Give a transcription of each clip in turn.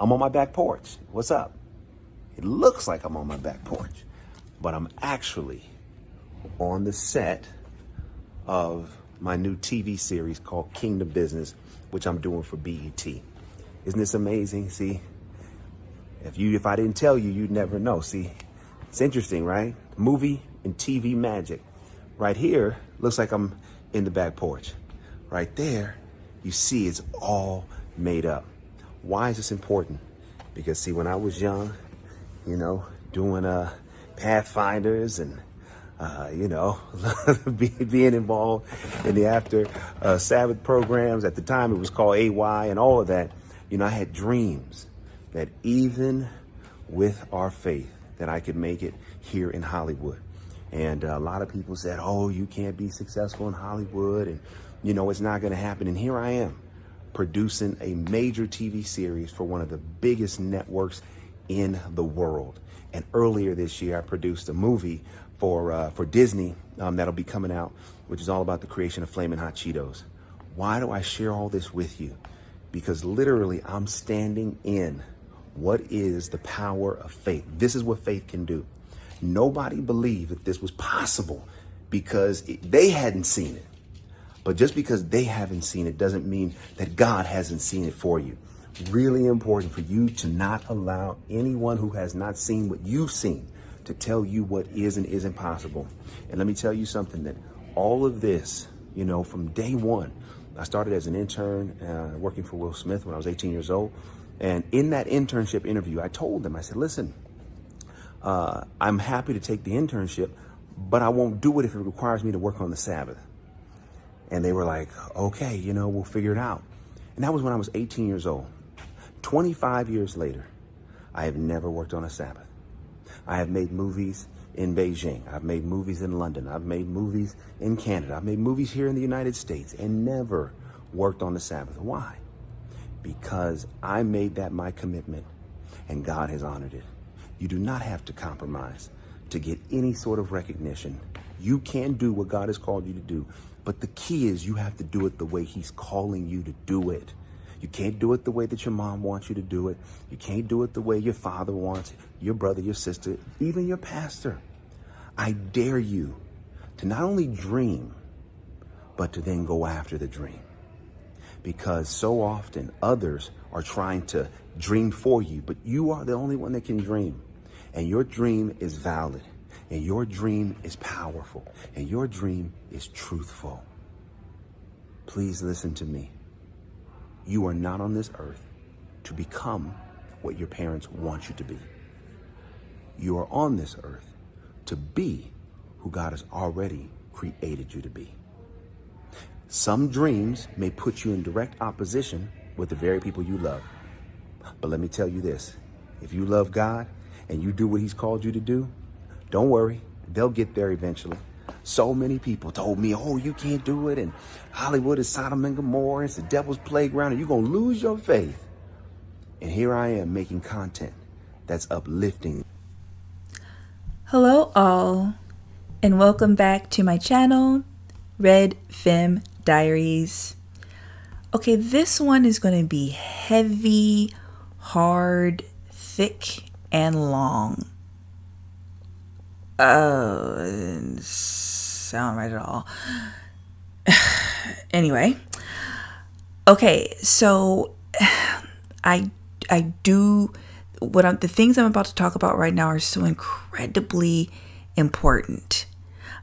I'm on my back porch. What's up? It looks like I'm on my back porch, but I'm actually on the set of my new TV series called Kingdom Business, which I'm doing for BET. Isn't this amazing? See, if you if I didn't tell you, you'd never know. See, it's interesting, right? Movie and TV magic. Right here looks like I'm in the back porch. Right there, you see it's all made up. Why is this important? Because see, when I was young, you know, doing uh Pathfinders and uh, you know, being involved in the after uh, Sabbath programs. At the time, it was called AY and all of that. You know, I had dreams that even with our faith, that I could make it here in Hollywood. And uh, a lot of people said, "Oh, you can't be successful in Hollywood," and you know, it's not going to happen. And here I am, producing a major TV series for one of the biggest networks in the world. And earlier this year, I produced a movie for uh, for Disney um, that'll be coming out, which is all about the creation of Flamin' Hot Cheetos. Why do I share all this with you? Because literally, I'm standing in what is the power of faith. This is what faith can do. Nobody believed that this was possible because it, they hadn't seen it. But just because they haven't seen it doesn't mean that God hasn't seen it for you. Really important for you to not allow anyone who has not seen what you've seen to tell you what is and isn't possible. And let me tell you something that all of this, you know, from day one, I started as an intern uh, working for Will Smith when I was 18 years old. And in that internship interview, I told them, I said, listen, uh, I'm happy to take the internship, but I won't do it if it requires me to work on the Sabbath. And they were like, okay, you know, we'll figure it out. And that was when I was 18 years old. 25 years later, I have never worked on a Sabbath. I have made movies in Beijing. I've made movies in London. I've made movies in Canada. I've made movies here in the United States and never worked on the Sabbath. Why? Because I made that my commitment and God has honored it. You do not have to compromise to get any sort of recognition. You can do what God has called you to do, but the key is you have to do it the way He's calling you to do it. You can't do it the way that your mom wants you to do it. You can't do it the way your father wants your brother, your sister, even your pastor. I dare you to not only dream, but to then go after the dream. Because so often others are trying to dream for you, but you are the only one that can dream. And your dream is valid, and your dream is powerful, and your dream is truthful. Please listen to me. You are not on this earth to become what your parents want you to be. You are on this earth to be who God has already created you to be. Some dreams may put you in direct opposition with the very people you love. But let me tell you this if you love God and you do what He's called you to do, don't worry, they'll get there eventually. So many people told me, oh, you can't do it. And Hollywood is Sodom and Gomorrah. It's the devil's playground. And you're going to lose your faith. And here I am making content that's uplifting. Hello, all, and welcome back to my channel, Red Femme Diaries. Okay, this one is going to be heavy, hard, thick, and long. Oh, it didn't sound right at all. anyway, okay, so I I do what I'm the things I'm about to talk about right now are so incredibly important.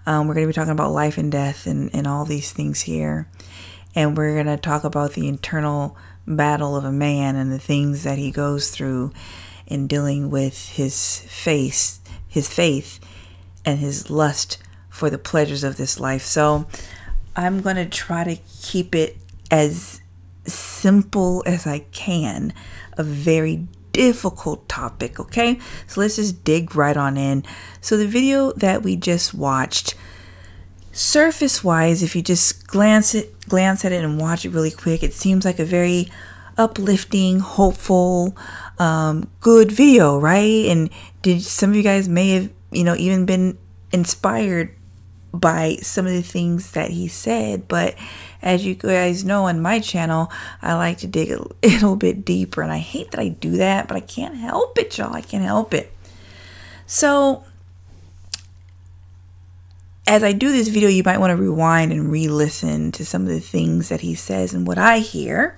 Um, we're going to be talking about life and death and, and all these things here. And we're going to talk about the internal battle of a man and the things that he goes through in dealing with his faith, his faith and his lust for the pleasures of this life. So I'm going to try to keep it as simple as I can, a very difficult topic, okay? So let's just dig right on in. So the video that we just watched surface wise if you just glance it glance at it and watch it really quick it seems like a very uplifting hopeful um, good video right and did some of you guys may have you know even been inspired by some of the things that he said, but as you guys know on my channel, I like to dig a little bit deeper, and I hate that I do that, but I can't help it, y'all. I can't help it. So, as I do this video, you might want to rewind and re listen to some of the things that he says and what I hear.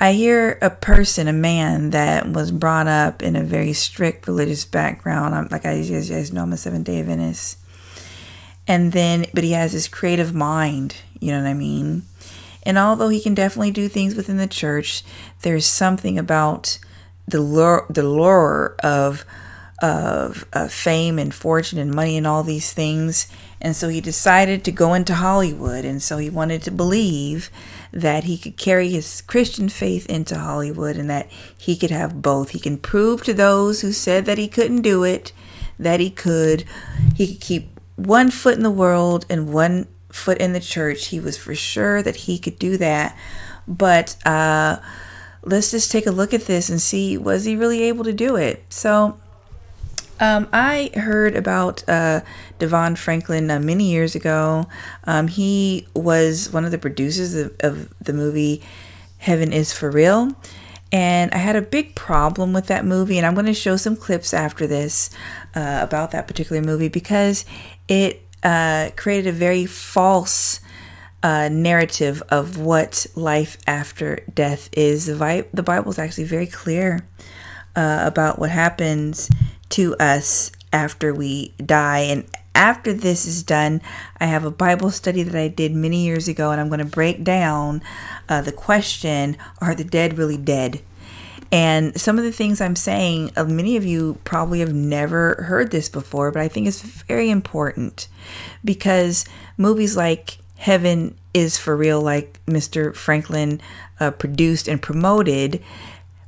I hear a person, a man that was brought up in a very strict religious background. I'm, like I, you guys know, I'm a Seventh day Adventist. And then, but he has this creative mind, you know what I mean? And although he can definitely do things within the church, there's something about the lure, the lure of of uh, fame and fortune and money and all these things. And so he decided to go into Hollywood. And so he wanted to believe that he could carry his Christian faith into Hollywood and that he could have both. He can prove to those who said that he couldn't do it that he could. He could keep one foot in the world and one foot in the church. He was for sure that he could do that. But uh, let's just take a look at this and see was he really able to do it? So um, I heard about uh, DeVon Franklin uh, many years ago. Um, he was one of the producers of, of, the movie Heaven is for Real. And I had a big problem with that movie, and I'm going to show some clips after this uh, about that particular movie because it uh, created a very false uh, narrative of what life after death is. The, Vi- the Bible is actually very clear uh, about what happens to us after we die. And after this is done, I have a Bible study that I did many years ago, and I'm going to break down uh, the question Are the dead really dead? And some of the things I'm saying, uh, many of you probably have never heard this before, but I think it's very important because movies like Heaven is for Real, like Mr. Franklin uh, produced and promoted,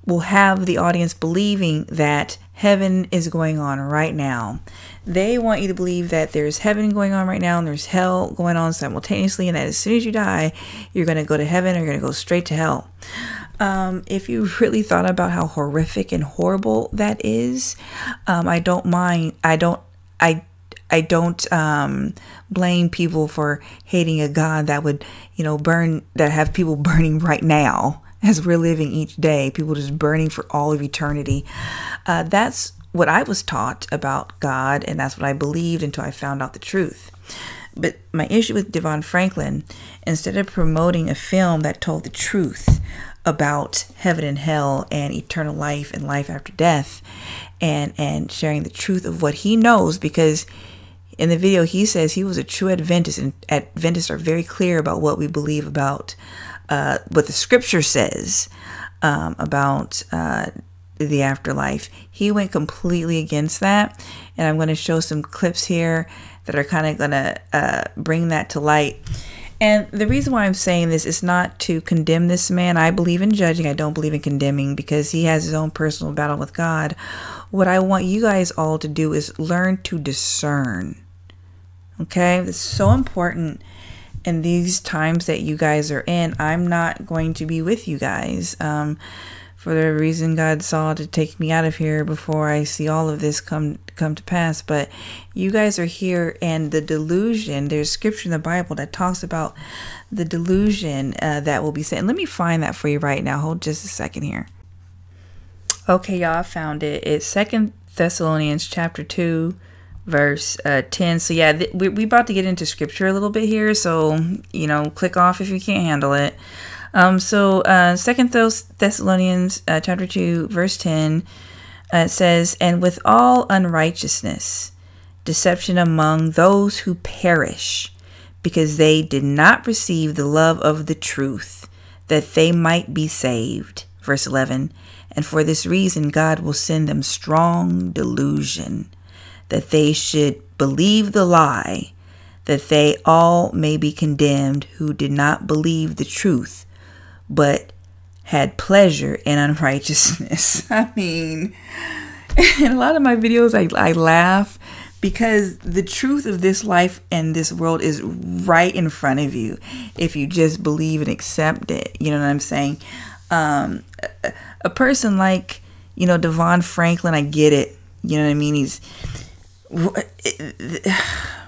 will have the audience believing that heaven is going on right now. They want you to believe that there's heaven going on right now and there's hell going on simultaneously, and that as soon as you die, you're going to go to heaven or you're going to go straight to hell. Um, if you really thought about how horrific and horrible that is, um, I don't mind. I don't. I I don't um, blame people for hating a God that would, you know, burn that have people burning right now as we're living each day, people just burning for all of eternity. Uh, that's what I was taught about God, and that's what I believed until I found out the truth. But my issue with DeVon Franklin, instead of promoting a film that told the truth about heaven and hell and eternal life and life after death, and and sharing the truth of what he knows, because in the video he says he was a true Adventist, and Adventists are very clear about what we believe about uh, what the scripture says um, about uh, the afterlife. He went completely against that. And I'm going to show some clips here that are kind of going to uh, bring that to light. And the reason why I'm saying this is not to condemn this man. I believe in judging, I don't believe in condemning because he has his own personal battle with God. What I want you guys all to do is learn to discern. Okay? It's so important in these times that you guys are in, I'm not going to be with you guys. Um, for the reason God saw to take me out of here before I see all of this come come to pass. But you guys are here, and the delusion. There's scripture in the Bible that talks about the delusion uh, that will be sent. Let me find that for you right now. Hold just a second here. Okay, y'all, I found it. It's Second Thessalonians chapter two, verse uh, 10 so yeah we, we about to get into scripture a little bit here so you know click off if you can't handle it. Um, so uh, second Thess- thessalonians uh, chapter 2 verse 10 uh, says and with all unrighteousness deception among those who perish because they did not receive the love of the truth that they might be saved. Verse 11 and for this reason god will send them strong delusion that they should believe the lie, that they all may be condemned who did not believe the truth, but had pleasure in unrighteousness. I mean, in a lot of my videos, I, I laugh because the truth of this life and this world is right in front of you if you just believe and accept it. You know what I'm saying? Um, a, a person like, you know, DeVon Franklin, I get it. You know what I mean? He's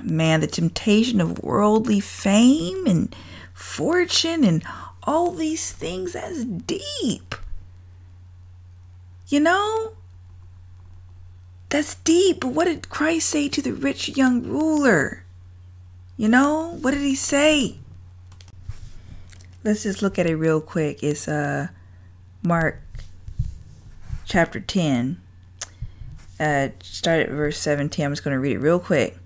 man, the temptation of worldly fame and fortune and all these things, that's deep. You know? That's deep. But what did Christ say to the rich young ruler? You know, what did he say? Let's just look at it real quick. It's uh Mark chapter 10. Uh start at verse 17. I'm just going to read it real quick.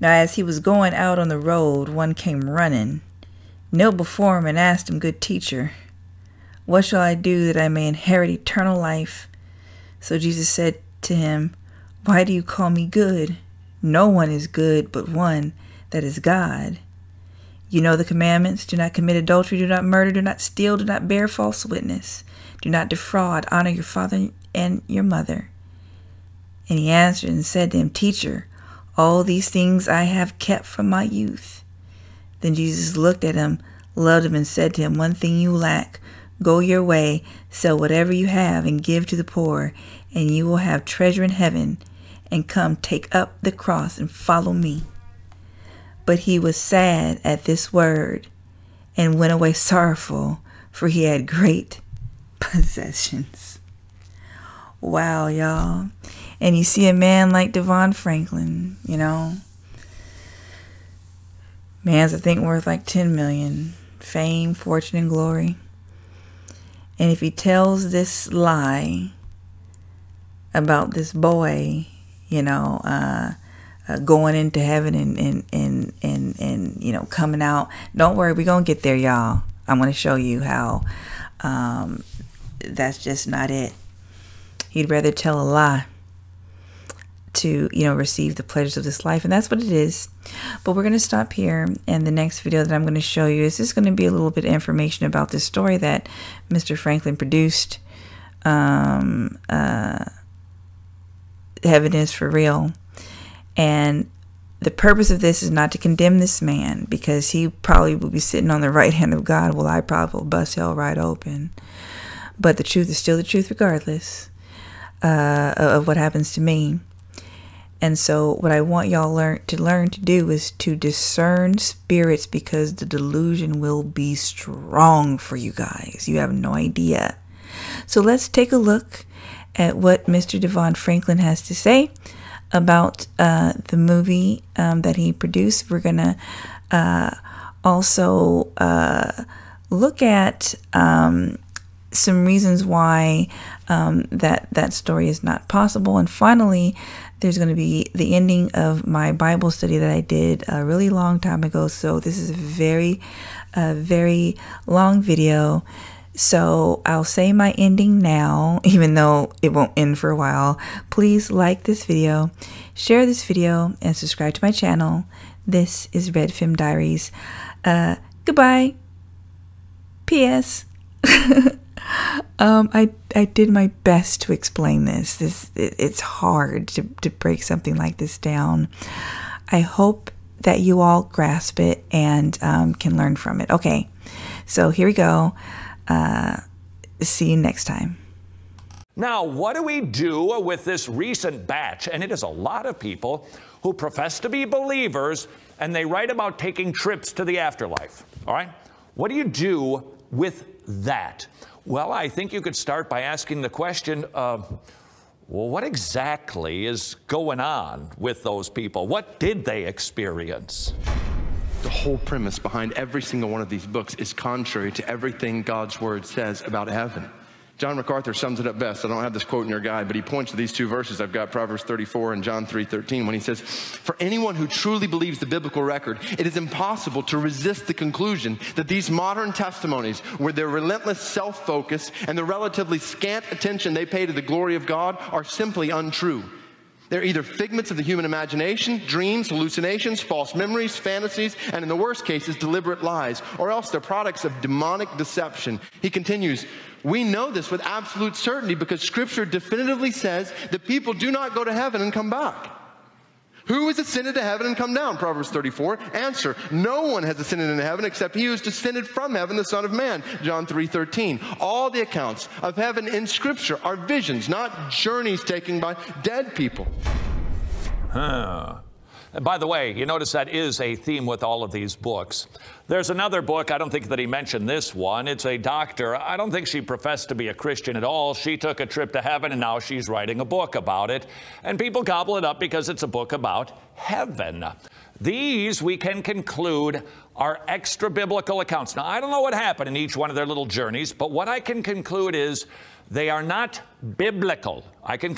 Now as he was going out on the road, one came running, knelt before him and asked him, "Good teacher, what shall I do that I may inherit eternal life?" So Jesus said to him, Why do you call me good? No one is good but one, that is God. You know the commandments do not commit adultery, do not murder, do not steal, do not bear false witness, do not defraud, honor your father and your mother. And he answered and said to him, Teacher, all these things I have kept from my youth. Then Jesus looked at him, loved him, and said to him, One thing you lack. Go your way, sell whatever you have, and give to the poor, and you will have treasure in heaven. And come, take up the cross and follow me. But he was sad at this word and went away sorrowful, for he had great possessions. Wow, y'all. And you see a man like DeVon Franklin, you know. Man's I think worth like 10 million. Fame, fortune, and glory. And if he tells this lie about this boy, you know, uh, uh, going into heaven and, and, and, and, and, you know, coming out, don't worry, we're going to get there, y'all. I'm going to show you how um, that's just not it. He'd rather tell a lie to you know receive the pleasures of this life and that's what it is. But we're going to stop here and the next video that i'm going to show you is just going to be a little bit of information about this story that mr franklin produced um, uh, heaven is for real. And the purpose of this is not to condemn this man because he probably will be sitting on the right hand of god while i probably will bust hell right open. But the truth is still the truth regardless uh, of what happens to me and so, what I want y'all learn to learn to do is to discern spirits because the delusion will be strong for you guys. You have no idea. So, let's take a look at what Mr. DeVon Franklin has to say about uh, the movie um, that he produced. We're gonna uh, also uh, look at um, some reasons why um, that that story is not possible, and finally, there's going to be the ending of my Bible study that I did a really long time ago. So this is a very, very long video. So I'll say my ending now, even though it won't end for a while. Please like this video, share this video, and subscribe to my channel. This is Red Femme Diaries. Uh, goodbye. P.S. Um, I I did my best to explain this. This it, it's hard to to break something like this down. I hope that you all grasp it and um, can learn from it. Okay, so here we go. Uh, see you next time. Now, what do we do with this recent batch? And it is a lot of people who profess to be believers and they write about taking trips to the afterlife. All right? What do you do with that? Well, I think you could start by asking the question uh, well, what exactly is going on with those people? What did they experience? The whole premise behind every single one of these books is contrary to everything God's Word says about heaven. John MacArthur sums it up best. I don't have this quote in your guide, but he points to these two verses. I've got Proverbs 34 and John 3:13 when he says, "For anyone who truly believes the biblical record, it is impossible to resist the conclusion that these modern testimonies, with their relentless self-focus and the relatively scant attention they pay to the glory of God, are simply untrue." They're either figments of the human imagination, dreams, hallucinations, false memories, fantasies, and in the worst cases, deliberate lies, or else they're products of demonic deception. He continues, we know this with absolute certainty because Scripture definitively says that people do not go to heaven and come back. Who has ascended to heaven and come down? Proverbs 34. Answer, no one has ascended into heaven except he who has descended from heaven, the Son of Man. John 3 13. All the accounts of heaven in Scripture are visions, not journeys taken by dead people. Huh. By the way, you notice that is a theme with all of these books. There's another book, I don't think that he mentioned this one. It's a doctor. I don't think she professed to be a Christian at all. She took a trip to heaven and now she's writing a book about it. And people gobble it up because it's a book about heaven. These, we can conclude, are extra biblical accounts. Now, I don't know what happened in each one of their little journeys, but what I can conclude is they are not biblical. I can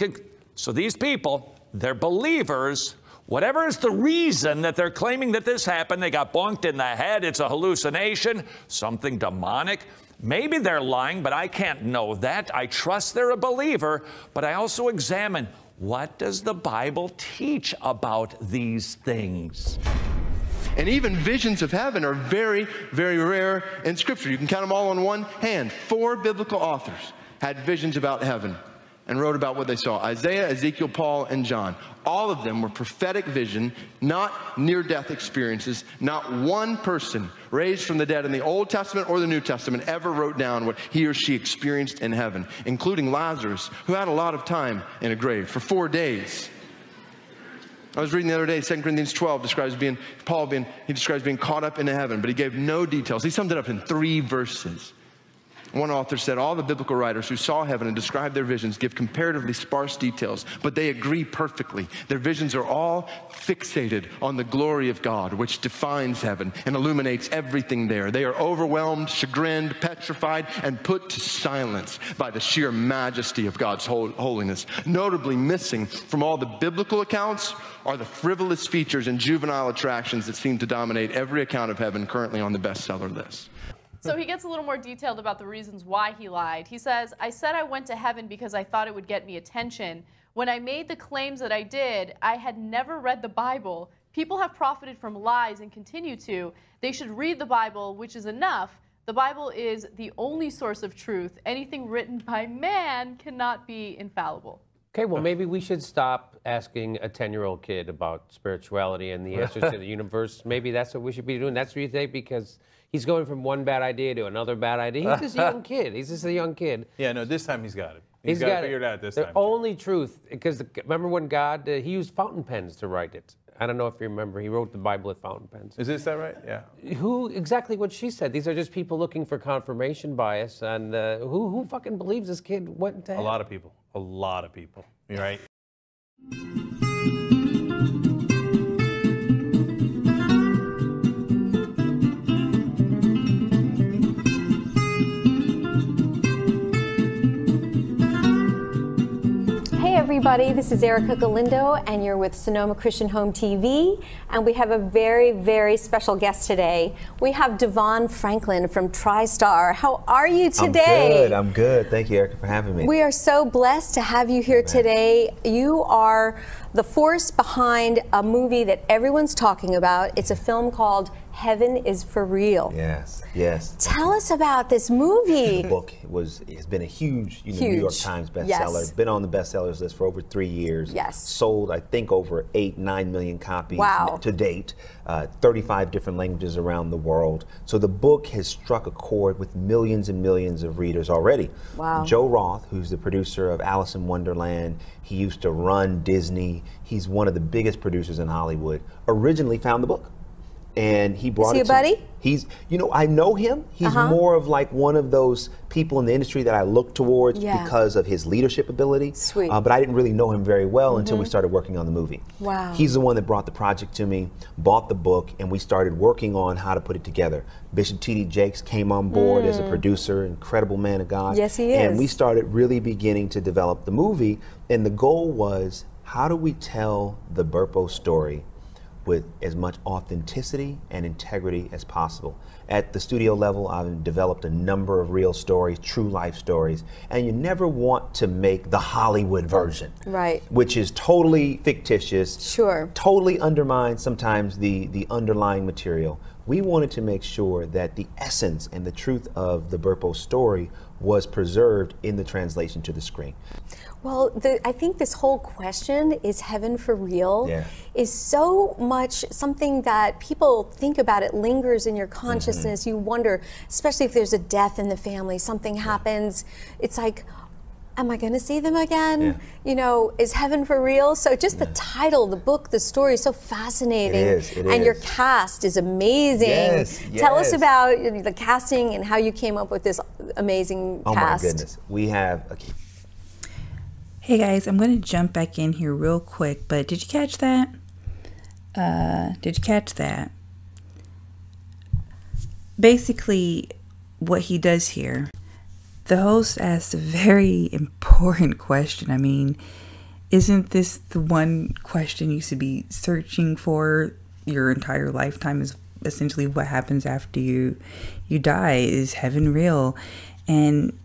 so these people, they're believers. Whatever is the reason that they're claiming that this happened, they got bonked in the head, it's a hallucination, something demonic. Maybe they're lying, but I can't know that. I trust they're a believer, but I also examine what does the Bible teach about these things? And even visions of heaven are very, very rare in Scripture. You can count them all on one hand. Four biblical authors had visions about heaven and wrote about what they saw Isaiah, Ezekiel, Paul, and John. All of them were prophetic vision, not near death experiences. Not one person raised from the dead in the Old Testament or the New Testament ever wrote down what he or she experienced in heaven, including Lazarus, who had a lot of time in a grave for four days. I was reading the other day, 2 Corinthians 12 describes being, Paul being, he describes being caught up into heaven, but he gave no details. He summed it up in three verses. One author said all the biblical writers who saw heaven and described their visions give comparatively sparse details, but they agree perfectly. Their visions are all fixated on the glory of God, which defines heaven and illuminates everything there. They are overwhelmed, chagrined, petrified, and put to silence by the sheer majesty of God's holiness. Notably missing from all the biblical accounts are the frivolous features and juvenile attractions that seem to dominate every account of heaven currently on the bestseller list. So he gets a little more detailed about the reasons why he lied. He says, I said I went to heaven because I thought it would get me attention. When I made the claims that I did, I had never read the Bible. People have profited from lies and continue to. They should read the Bible, which is enough. The Bible is the only source of truth. Anything written by man cannot be infallible. Okay, well, maybe we should stop asking a 10 year old kid about spirituality and the answers to the universe. Maybe that's what we should be doing. That's what you think? Because he's going from one bad idea to another bad idea. He's just a young kid. He's just a young kid. Yeah, no, this time he's got it. he's, he's got, got, it figured out this the time. The only truth, because remember when God, uh, he used fountain pens to write it. I don't know if you remember, he wrote the Bible with fountain pens. Is this that right? Yeah. Who, exactly what she said. These are just people looking for confirmation bias. And uh, who, who fucking believes this kid went to A lot of people. A lot of people. You're right. Everybody. This is Erica Galindo, and you're with Sonoma Christian Home TV. And we have a very, very special guest today. We have DeVon Franklin from TriStar. How are you today? I'm good. I'm good. Thank you, Erica, for having me. We are so blessed to have you here Amen. today. You are the force behind a movie that everyone's talking about. It's a film called Heaven is for real. Yes, yes. Tell us about this movie. The book was has been a huge, you know, huge. New York Times bestseller. Yes. Been on the bestsellers list for over three years. Yes. Sold, I think, over eight, nine million copies wow. to date. Uh, 35 different languages around the world. So the book has struck a chord with millions and millions of readers already. Wow. Joe Roth, who's the producer of Alice in Wonderland, he used to run Disney. He's one of the biggest producers in Hollywood. Originally found the book and he brought Is he it a buddy? He's, you know, I know him. He's uh-huh. more of like one of those people in the industry that I look towards yeah. because of his leadership ability. Sweet. Uh, but I didn't really know him very well mm-hmm. until we started working on the movie. Wow. He's the one that brought the project to me, bought the book, and we started working on how to put it together. Bishop T.D. Jakes came on board mm. as a mm. producer, incredible man of God. Yes, he is. And we started really beginning to develop the movie, and the goal was how do we tell the Burpo story with as much authenticity and integrity as possible. At the studio level, I've developed a number of real stories, true life stories, and you never want to make the Hollywood version. Right. Which is totally fictitious. Sure. Totally undermines sometimes the, the underlying material. We wanted to make sure that the essence and the truth of the Burpo story was preserved in the translation to the screen. Well, the, I think this whole question, is heaven for real, yeah. is so much something that people think about. It lingers in your consciousness. Mm -hmm. You wonder, especially if there's a death in the family, something happens. It's like, am I going to see them again? Yeah. You know, is heaven for real? So just yeah. the title, the book, the story is so fascinating. It is. It and is. your cast is amazing. Yes, Tell us about the casting and how you came up with this amazing oh cast. Oh my goodness. We have. Okay. Hey guys, I'm going to jump back in here real quick, but did you catch that? Uh, did you catch that? Basically, what he does here the host asked a very important question. I mean, isn't this the one question you should be searching for your entire lifetime? Is essentially what happens after you you die? Is heaven real? And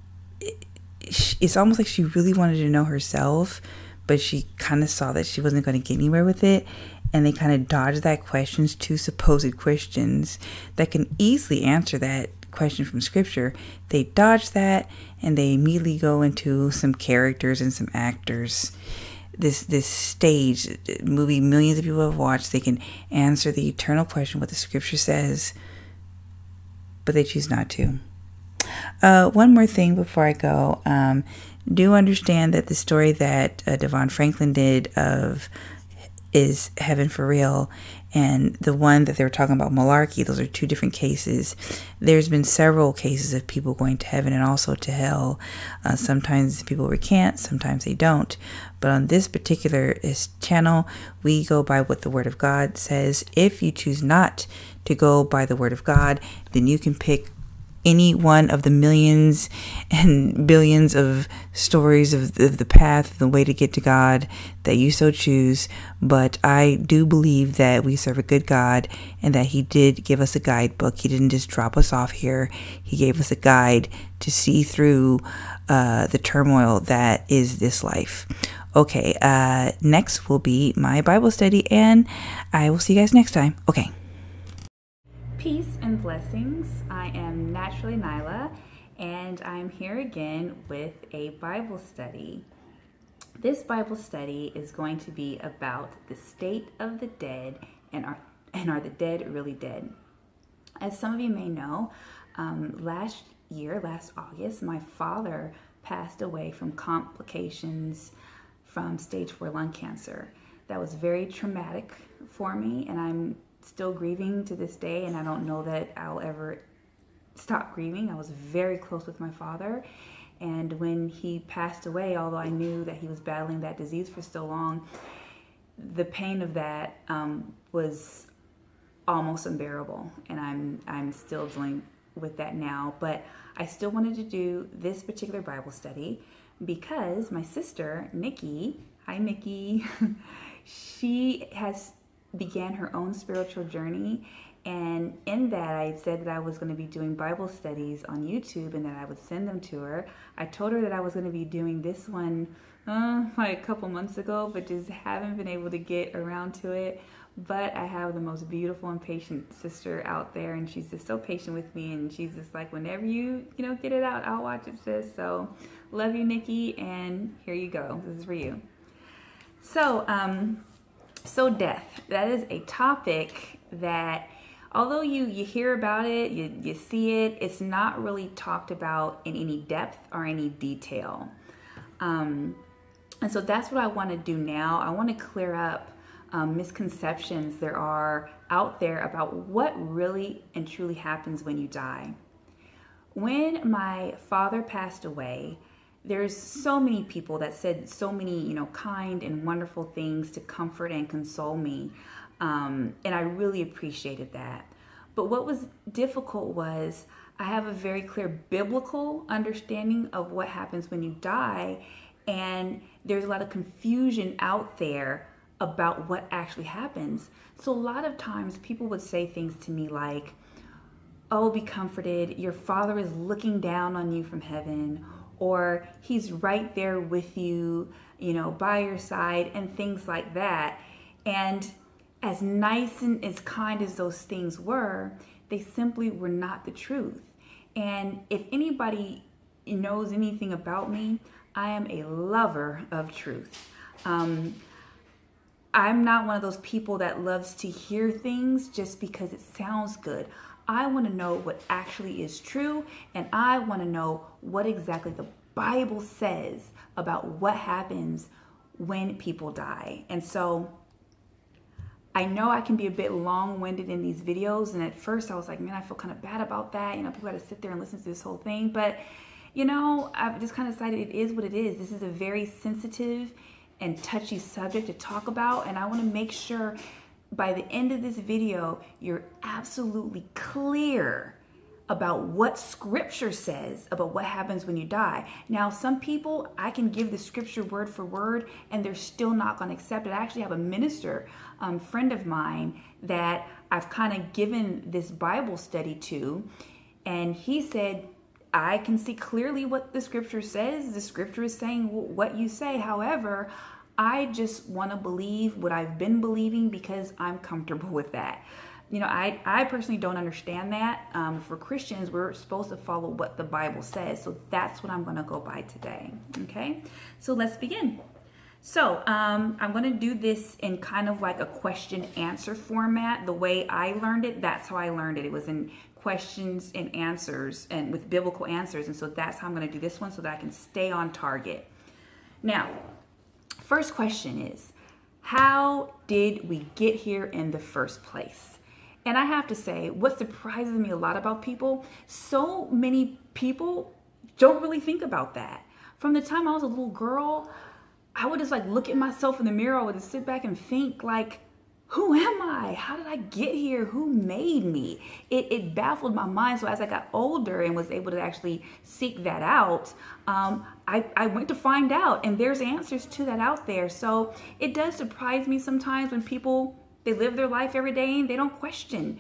it's almost like she really wanted to know herself, but she kind of saw that she wasn't going to get anywhere with it. And they kind of dodged that questions to supposed Christians that can easily answer that question from scripture, they dodge that and they immediately go into some characters and some actors. This this stage movie millions of people have watched, they can answer the eternal question what the scripture says, but they choose not to. Uh, one more thing before I go. Um, do understand that the story that uh, DeVon Franklin did of is heaven for real and the one that they were talking about Malarkey those are two different cases. There's been several cases of people going to heaven and also to hell. Uh, sometimes people recant sometimes they don't. But on this particular channel we go by what the word of god says. If you choose not to go by the word of god then you can pick any one of the millions and billions of stories of, of the path, the way to get to God that you so choose. But I do believe that we serve a good God and that He did give us a guidebook. He didn't just drop us off here, He gave us a guide to see through uh, the turmoil that is this life. Okay, uh, next will be my Bible study, and I will see you guys next time. Okay. Peace and blessings. I am Naturally Nyla, and I'm here again with a Bible study. This Bible study is going to be about the state of the dead and are, and are the dead really dead? As some of you may know, um, last year, last August, my father passed away from complications from stage four lung cancer. That was very traumatic for me, and I'm still grieving to this day, and I don't know that I'll ever stop grieving. I was very close with my father. And when he passed away, although I knew that he was battling that disease for so long, the pain of that um, was almost unbearable. And I'm, I'm still dealing with that now. But I still wanted to do this particular Bible study because my sister, Nikki, hi, Nikki, she has began her own spiritual journey. And in that, I said that I was going to be doing Bible studies on YouTube and that I would send them to her. I told her that I was going to be doing this one uh, like a couple months ago, but just haven't been able to get around to it. But I have the most beautiful and patient sister out there, and she's just so patient with me. And she's just like, whenever you, you know, get it out, I'll watch it, sis. So, love you, Nikki, and here you go. This is for you. So, um, so death, that is a topic that although you, you hear about it, you, you see it, it's not really talked about in any depth or any detail. Um, and so that's what I want to do now. I want to clear up um, misconceptions there are out there about what really and truly happens when you die. When my father passed away, there's so many people that said so many, you know, kind and wonderful things to comfort and console me. Um, and I really appreciated that. But what was difficult was I have a very clear biblical understanding of what happens when you die. And there's a lot of confusion out there about what actually happens. So a lot of times people would say things to me like, Oh, be comforted. Your father is looking down on you from heaven or he's right there with you, you know, by your side, and things like that. And as nice and as kind as those things were, they simply were not the truth. And if anybody knows anything about me, I am a lover of truth. Um, I'm not one of those people that loves to hear things just because it sounds good. I want to know what actually is true, and I want to know what exactly the Bible says about what happens when people die. And so I know I can be a bit long winded in these videos. And at first I was like, man, I feel kind of bad about that. You know, people got to sit there and listen to this whole thing. But, you know, I've just kind of decided it is what it is. This is a very sensitive and touchy subject to talk about. And I want to make sure by the end of this video, you're absolutely clear about what scripture says about what happens when you die. Now, some people, I can give the scripture word for word and they're still not going to accept it. I actually have a minister um, friend of mine that I've kind of given this Bible study to, and he said, I can see clearly what the scripture says. The scripture is saying what you say. However, I just want to believe what I've been believing because I'm comfortable with that you know, I, I personally don't understand that. Um, for Christians, we're supposed to follow what the Bible says. So that's what I'm going to go by today. Okay, so let's begin. So um, I'm going to do this in kind of like a question answer format. The way I learned it, that's how I learned it. It was in questions and answers and with biblical answers. And so that's how I'm going to do this one so that I can stay on target. Now, first question is, how did we get here in the first place? And I have to say, what surprises me a lot about people, so many people don't really think about that. From the time I was a little girl, I would just like look at myself in the mirror, I would just sit back and think like, who am I? How did I get here? Who made me? It, it baffled my mind. So as I got older and was able to actually seek that out, um, I, I went to find out, and there's answers to that out there. So it does surprise me sometimes when people they live their life every day and they don't question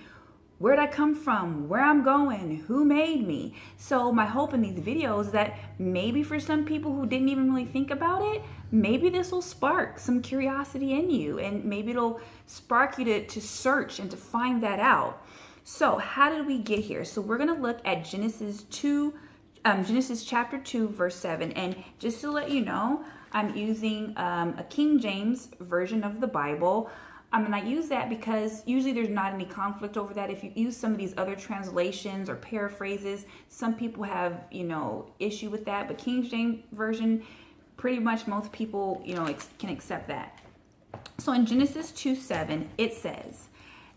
where'd I come from, where I'm going, who made me. So my hope in these videos is that maybe for some people who didn't even really think about it, maybe this will spark some curiosity in you and maybe it'll spark you to, to search and to find that out. So how did we get here? So we're gonna look at Genesis 2, um, Genesis chapter 2, verse 7. And just to let you know, I'm using um, a King James version of the Bible. I mean, I use that because usually there's not any conflict over that. If you use some of these other translations or paraphrases, some people have, you know, issue with that. But King James Version, pretty much most people, you know, can accept that. So in Genesis 2 7, it says,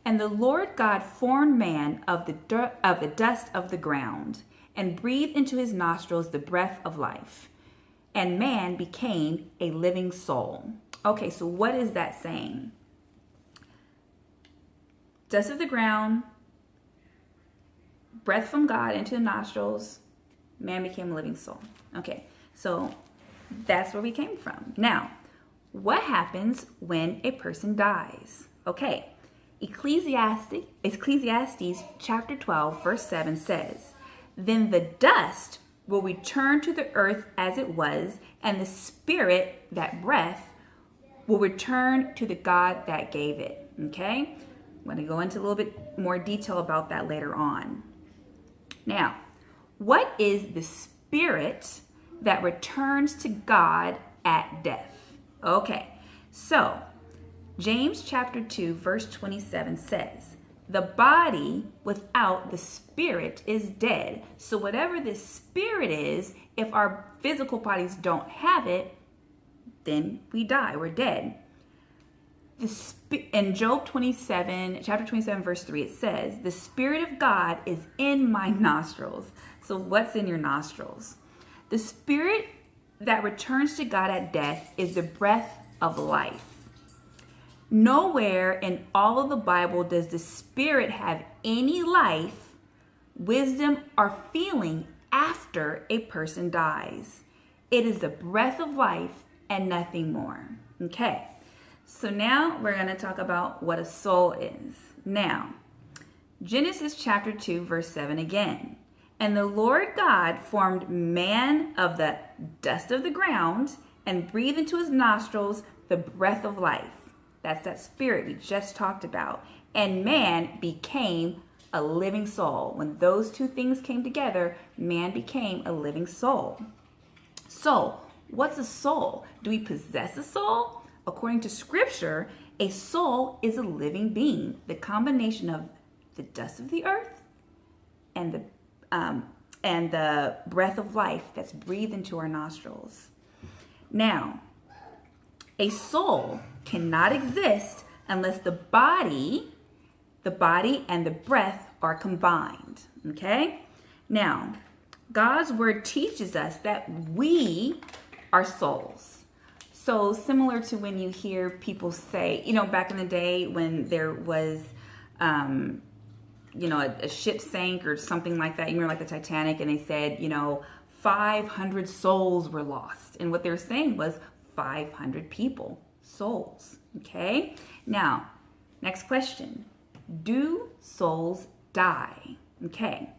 And the Lord God formed man of the, of the dust of the ground and breathed into his nostrils the breath of life. And man became a living soul. Okay, so what is that saying? Dust of the ground, breath from God into the nostrils, man became a living soul. Okay, so that's where we came from. Now, what happens when a person dies? Okay, Ecclesiastes, Ecclesiastes chapter 12, verse 7 says, Then the dust will return to the earth as it was, and the spirit, that breath, will return to the God that gave it. Okay? I'm going to go into a little bit more detail about that later on. Now, what is the spirit that returns to God at death? Okay, so James chapter 2, verse 27 says, The body without the spirit is dead. So, whatever the spirit is, if our physical bodies don't have it, then we die, we're dead the in Job 27, chapter 27, verse 3, it says, The Spirit of God is in my nostrils. So, what's in your nostrils? The Spirit that returns to God at death is the breath of life. Nowhere in all of the Bible does the Spirit have any life, wisdom, or feeling after a person dies. It is the breath of life and nothing more. Okay. So now we're going to talk about what a soul is. Now, Genesis chapter 2, verse 7 again. And the Lord God formed man of the dust of the ground and breathed into his nostrils the breath of life. That's that spirit we just talked about. And man became a living soul. When those two things came together, man became a living soul. So, what's a soul? Do we possess a soul? According to scripture, a soul is a living being, the combination of the dust of the earth and the um, and the breath of life that's breathed into our nostrils. Now, a soul cannot exist unless the body, the body and the breath are combined. Okay? Now, God's word teaches us that we are souls. So, similar to when you hear people say, you know, back in the day when there was, um, you know, a, a ship sank or something like that, you remember like the Titanic, and they said, you know, 500 souls were lost. And what they were saying was 500 people, souls. Okay? Now, next question Do souls die? Okay.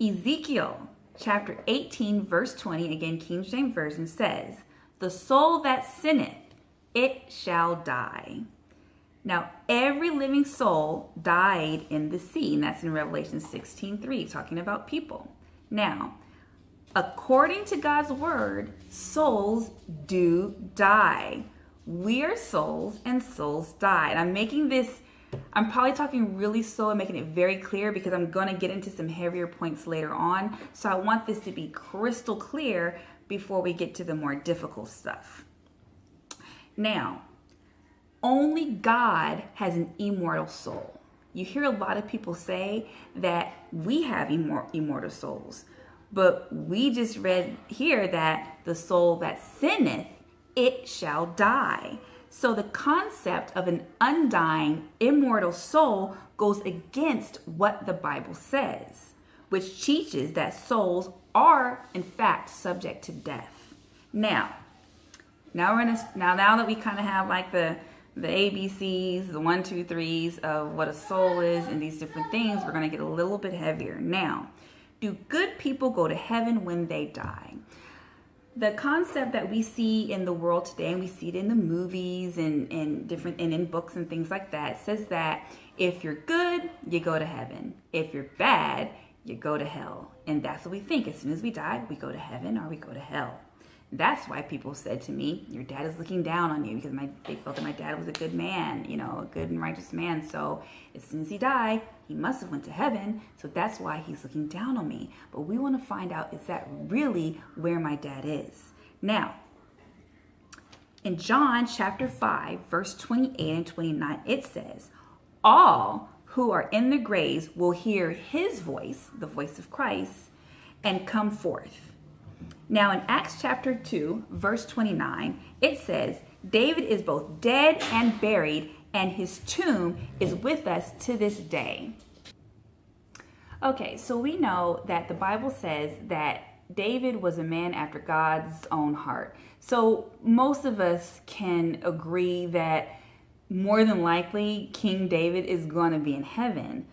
Ezekiel chapter 18, verse 20, again, King James Version says, The soul that sinneth, it shall die. Now, every living soul died in the sea, and that's in Revelation 16 3, talking about people. Now, according to God's word, souls do die. We are souls, and souls die. And I'm making this I'm probably talking really slow and making it very clear because I'm going to get into some heavier points later on. So I want this to be crystal clear before we get to the more difficult stuff. Now, only God has an immortal soul. You hear a lot of people say that we have immortal souls, but we just read here that the soul that sinneth, it shall die. So the concept of an undying, immortal soul goes against what the Bible says, which teaches that souls are in fact subject to death. Now, now we're gonna now now that we kind of have like the the ABCs, the one, two, threes of what a soul is and these different things, we're gonna get a little bit heavier. Now, do good people go to heaven when they die? the concept that we see in the world today and we see it in the movies and, and different and in books and things like that says that if you're good you go to heaven if you're bad you go to hell and that's what we think as soon as we die we go to heaven or we go to hell that's why people said to me, Your dad is looking down on you because my, they felt that my dad was a good man, you know, a good and righteous man. So as soon as he died, he must have went to heaven. So that's why he's looking down on me. But we want to find out is that really where my dad is? Now, in John chapter 5, verse 28 and 29, it says, All who are in the graves will hear his voice, the voice of Christ, and come forth. Now, in Acts chapter 2, verse 29, it says, David is both dead and buried, and his tomb is with us to this day. Okay, so we know that the Bible says that David was a man after God's own heart. So most of us can agree that more than likely King David is going to be in heaven.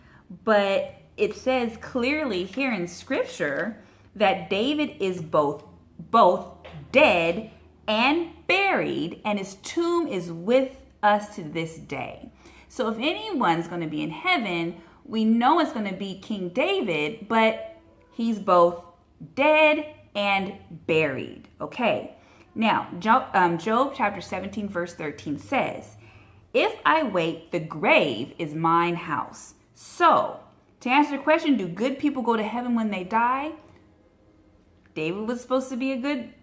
But it says clearly here in scripture that David is both both dead and buried, and his tomb is with us to this day. So if anyone's going to be in heaven, we know it's going to be King David, but he's both dead and buried. Okay. Now, Job, um, Job chapter 17, verse 13 says, If I wait, the grave is mine house. So, to answer the question, do good people go to heaven when they die? David was supposed to be a good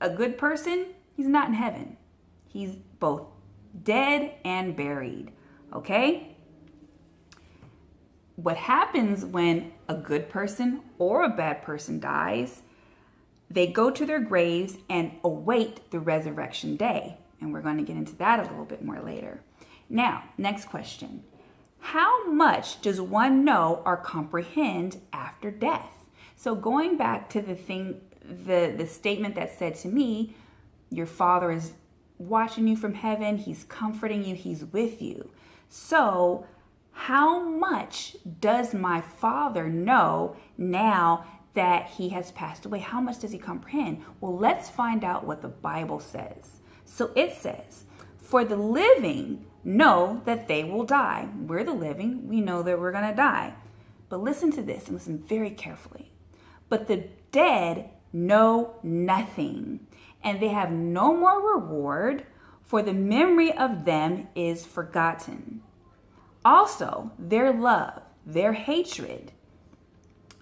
a good person. He's not in heaven. He's both dead and buried. Okay? What happens when a good person or a bad person dies? They go to their graves and await the resurrection day. And we're going to get into that a little bit more later. Now, next question. How much does one know or comprehend after death? So going back to the thing, the, the statement that said to me, your father is watching you from heaven, he's comforting you, he's with you. So how much does my father know now that he has passed away? How much does he comprehend? Well, let's find out what the Bible says. So it says, For the living know that they will die. We're the living, we know that we're going to die. But listen to this and listen very carefully. But the dead know nothing, and they have no more reward, for the memory of them is forgotten. Also, their love, their hatred,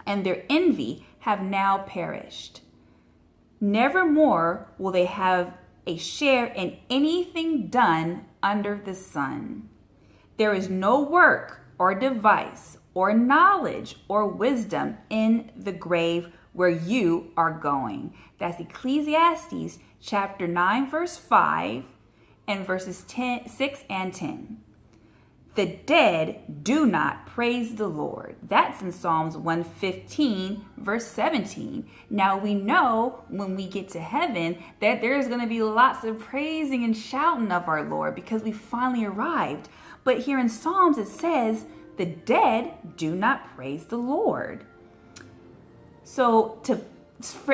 and their envy have now perished. Never more will they have a share in anything done under the sun. There is no work or device or knowledge or wisdom in the grave where you are going. That's Ecclesiastes chapter 9, verse 5, and verses 10, 6 and 10. The dead do not praise the Lord. That's in Psalms 115, verse 17. Now we know when we get to heaven that there's going to be lots of praising and shouting of our Lord because we finally arrived. But here in Psalms it says, the dead do not praise the Lord. So to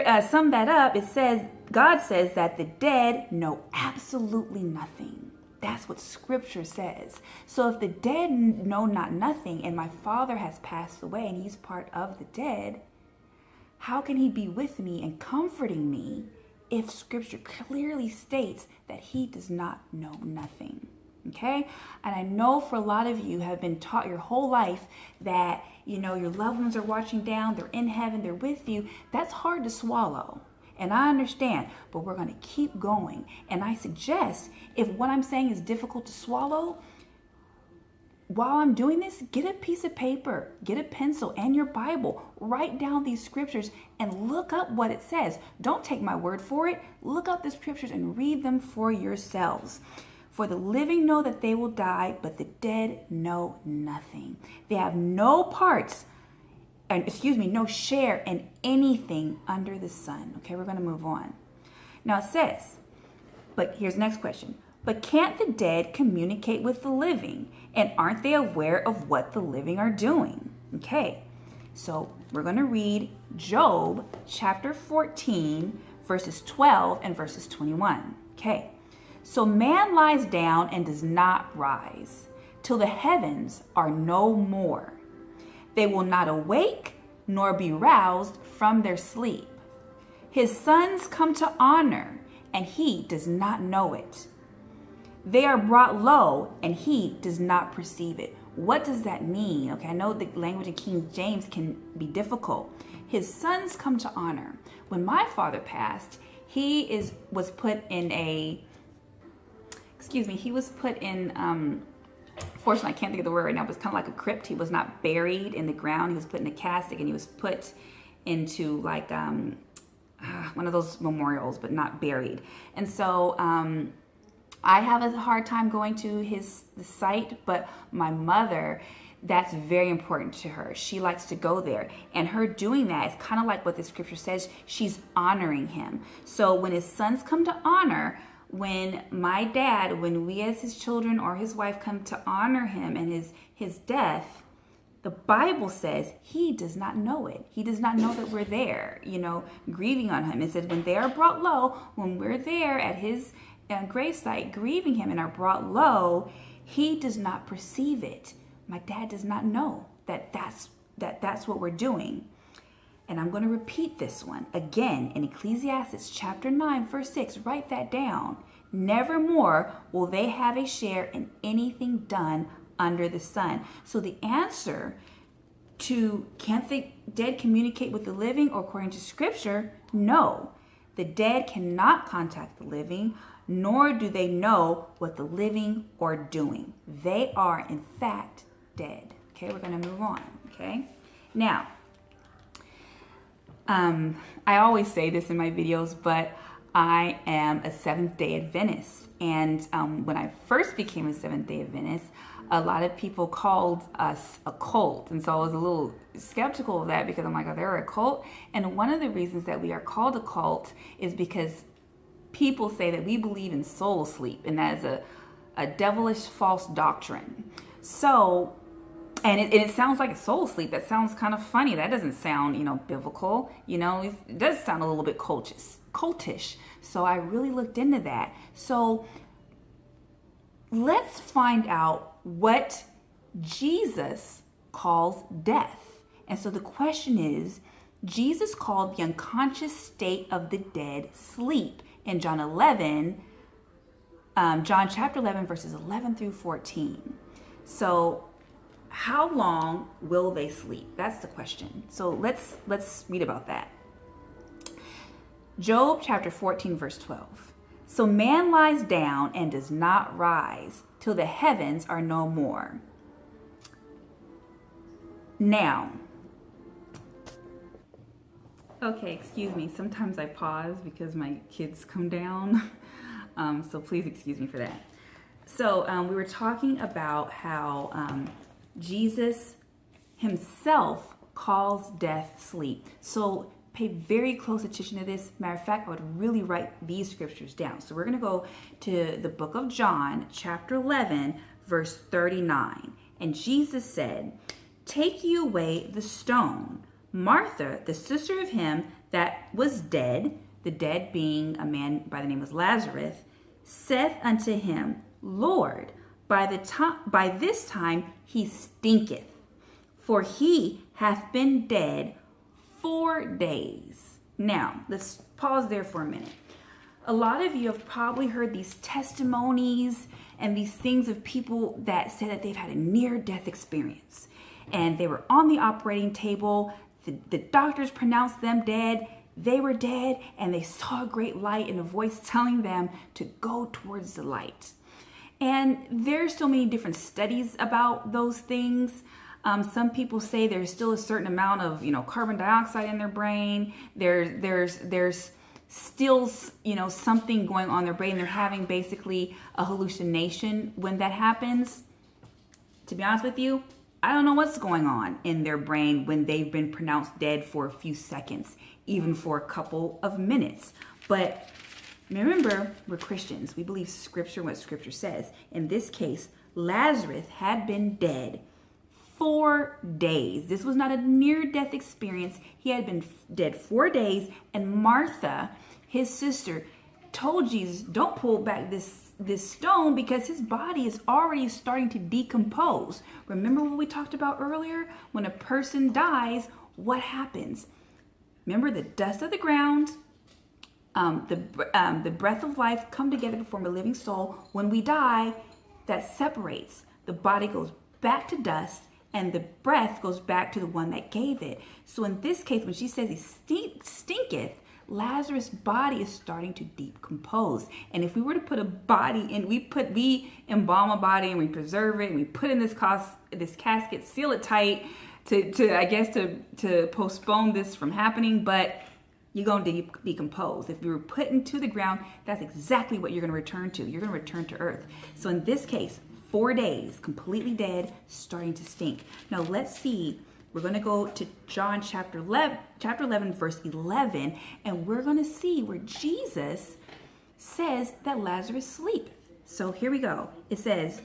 uh, sum that up, it says, God says that the dead know absolutely nothing. That's what scripture says. So if the dead know not nothing and my father has passed away and he's part of the dead, how can he be with me and comforting me if scripture clearly states that he does not know nothing? Okay? And I know for a lot of you have been taught your whole life that, you know, your loved ones are watching down, they're in heaven, they're with you. That's hard to swallow. And I understand, but we're going to keep going. And I suggest if what I'm saying is difficult to swallow, while I'm doing this, get a piece of paper, get a pencil and your Bible, write down these scriptures and look up what it says. Don't take my word for it. Look up the scriptures and read them for yourselves. For the living know that they will die, but the dead know nothing. They have no parts, and excuse me, no share in anything under the sun. Okay, we're going to move on. Now it says, but here's the next question. But can't the dead communicate with the living? And aren't they aware of what the living are doing? Okay, so we're going to read Job chapter 14, verses 12 and verses 21. Okay. So man lies down and does not rise till the heavens are no more. They will not awake nor be roused from their sleep. His sons come to honor, and he does not know it. They are brought low, and he does not perceive it. What does that mean? Okay, I know the language in King James can be difficult. His sons come to honor. When my father passed, he is was put in a excuse me, he was put in, um, fortunately, I can't think of the word right now, but it's kind of like a crypt. He was not buried in the ground. He was put in a casket and he was put into like um, uh, one of those memorials, but not buried. And so um, I have a hard time going to his site, but my mother, that's very important to her. She likes to go there. And her doing that is kind of like what the scripture says. She's honoring him. So when his sons come to honor, when my dad, when we as his children or his wife come to honor him and his, his death, the Bible says he does not know it. He does not know that we're there, you know, grieving on him. It says when they are brought low, when we're there at his uh, gravesite grieving him and are brought low, he does not perceive it. My dad does not know that that's that that's what we're doing. And I'm going to repeat this one again in Ecclesiastes chapter 9, verse 6. Write that down. Nevermore will they have a share in anything done under the sun. So the answer to can't the dead communicate with the living or according to scripture? No. The dead cannot contact the living, nor do they know what the living are doing. They are, in fact, dead. Okay, we're going to move on. Okay, now um, I always say this in my videos, but I am a Seventh day Adventist. And um, when I first became a Seventh day Adventist, a lot of people called us a cult. And so I was a little skeptical of that because I'm like, oh, they're a cult. And one of the reasons that we are called a cult is because people say that we believe in soul sleep, and that is a, a devilish false doctrine. So and it, it, sounds like a soul sleep. That sounds kind of funny. That doesn't sound, you know, biblical. You know, it does sound a little bit cultish. Cultish. So I really looked into that. So let's find out what Jesus calls death. And so the question is, Jesus called the unconscious state of the dead sleep in John 11, um, John chapter 11, verses 11 through 14. So how long will they sleep? That's the question. So let's let's read about that. Job chapter 14 verse 12. So man lies down and does not rise till the heavens are no more. Now, okay, excuse me. Sometimes I pause because my kids come down. Um, so please excuse me for that. So um, we were talking about how um, Jesus himself calls death sleep. So pay very close attention to this. Matter of fact, I would really write these scriptures down. So we're going to go to the book of John, chapter 11, verse 39. And Jesus said, Take you away the stone. Martha, the sister of him that was dead, the dead being a man by the name of Lazarus, saith unto him, Lord, by the time by this time he stinketh, for he hath been dead four days. Now, let's pause there for a minute. A lot of you have probably heard these testimonies and these things of people that say that they've had a near death experience and they were on the operating table. The, the doctors pronounced them dead. They were dead and they saw a great light and a voice telling them to go towards the light. And there's so many different studies about those things. Um, some people say there's still a certain amount of, you know, carbon dioxide in their brain. There, there's, there's still, you know, something going on in their brain. They're having basically a hallucination when that happens. To be honest with you, I don't know what's going on in their brain when they've been pronounced dead for a few seconds, even for a couple of minutes. But Remember, we're Christians. We believe scripture, what scripture says. In this case, Lazarus had been dead four days. This was not a near death experience. He had been dead four days, and Martha, his sister, told Jesus, Don't pull back this, this stone because his body is already starting to decompose. Remember what we talked about earlier? When a person dies, what happens? Remember the dust of the ground um, the, um, the breath of life come together to form a living soul. When we die, that separates. The body goes back to dust and the breath goes back to the one that gave it. So in this case, when she says he stink, stinketh, Lazarus' body is starting to decompose. And if we were to put a body in, we put we embalm a body and we preserve it and we put in this cost this casket, seal it tight to, to I guess to to postpone this from happening. But you're going to decompose. If you were put into the ground, that's exactly what you're going to return to. You're going to return to earth. So in this case, four days, completely dead, starting to stink. Now let's see. We're going to go to John chapter 11, chapter 11, verse 11, and we're going to see where Jesus says that Lazarus sleepeth. So here we go. It says,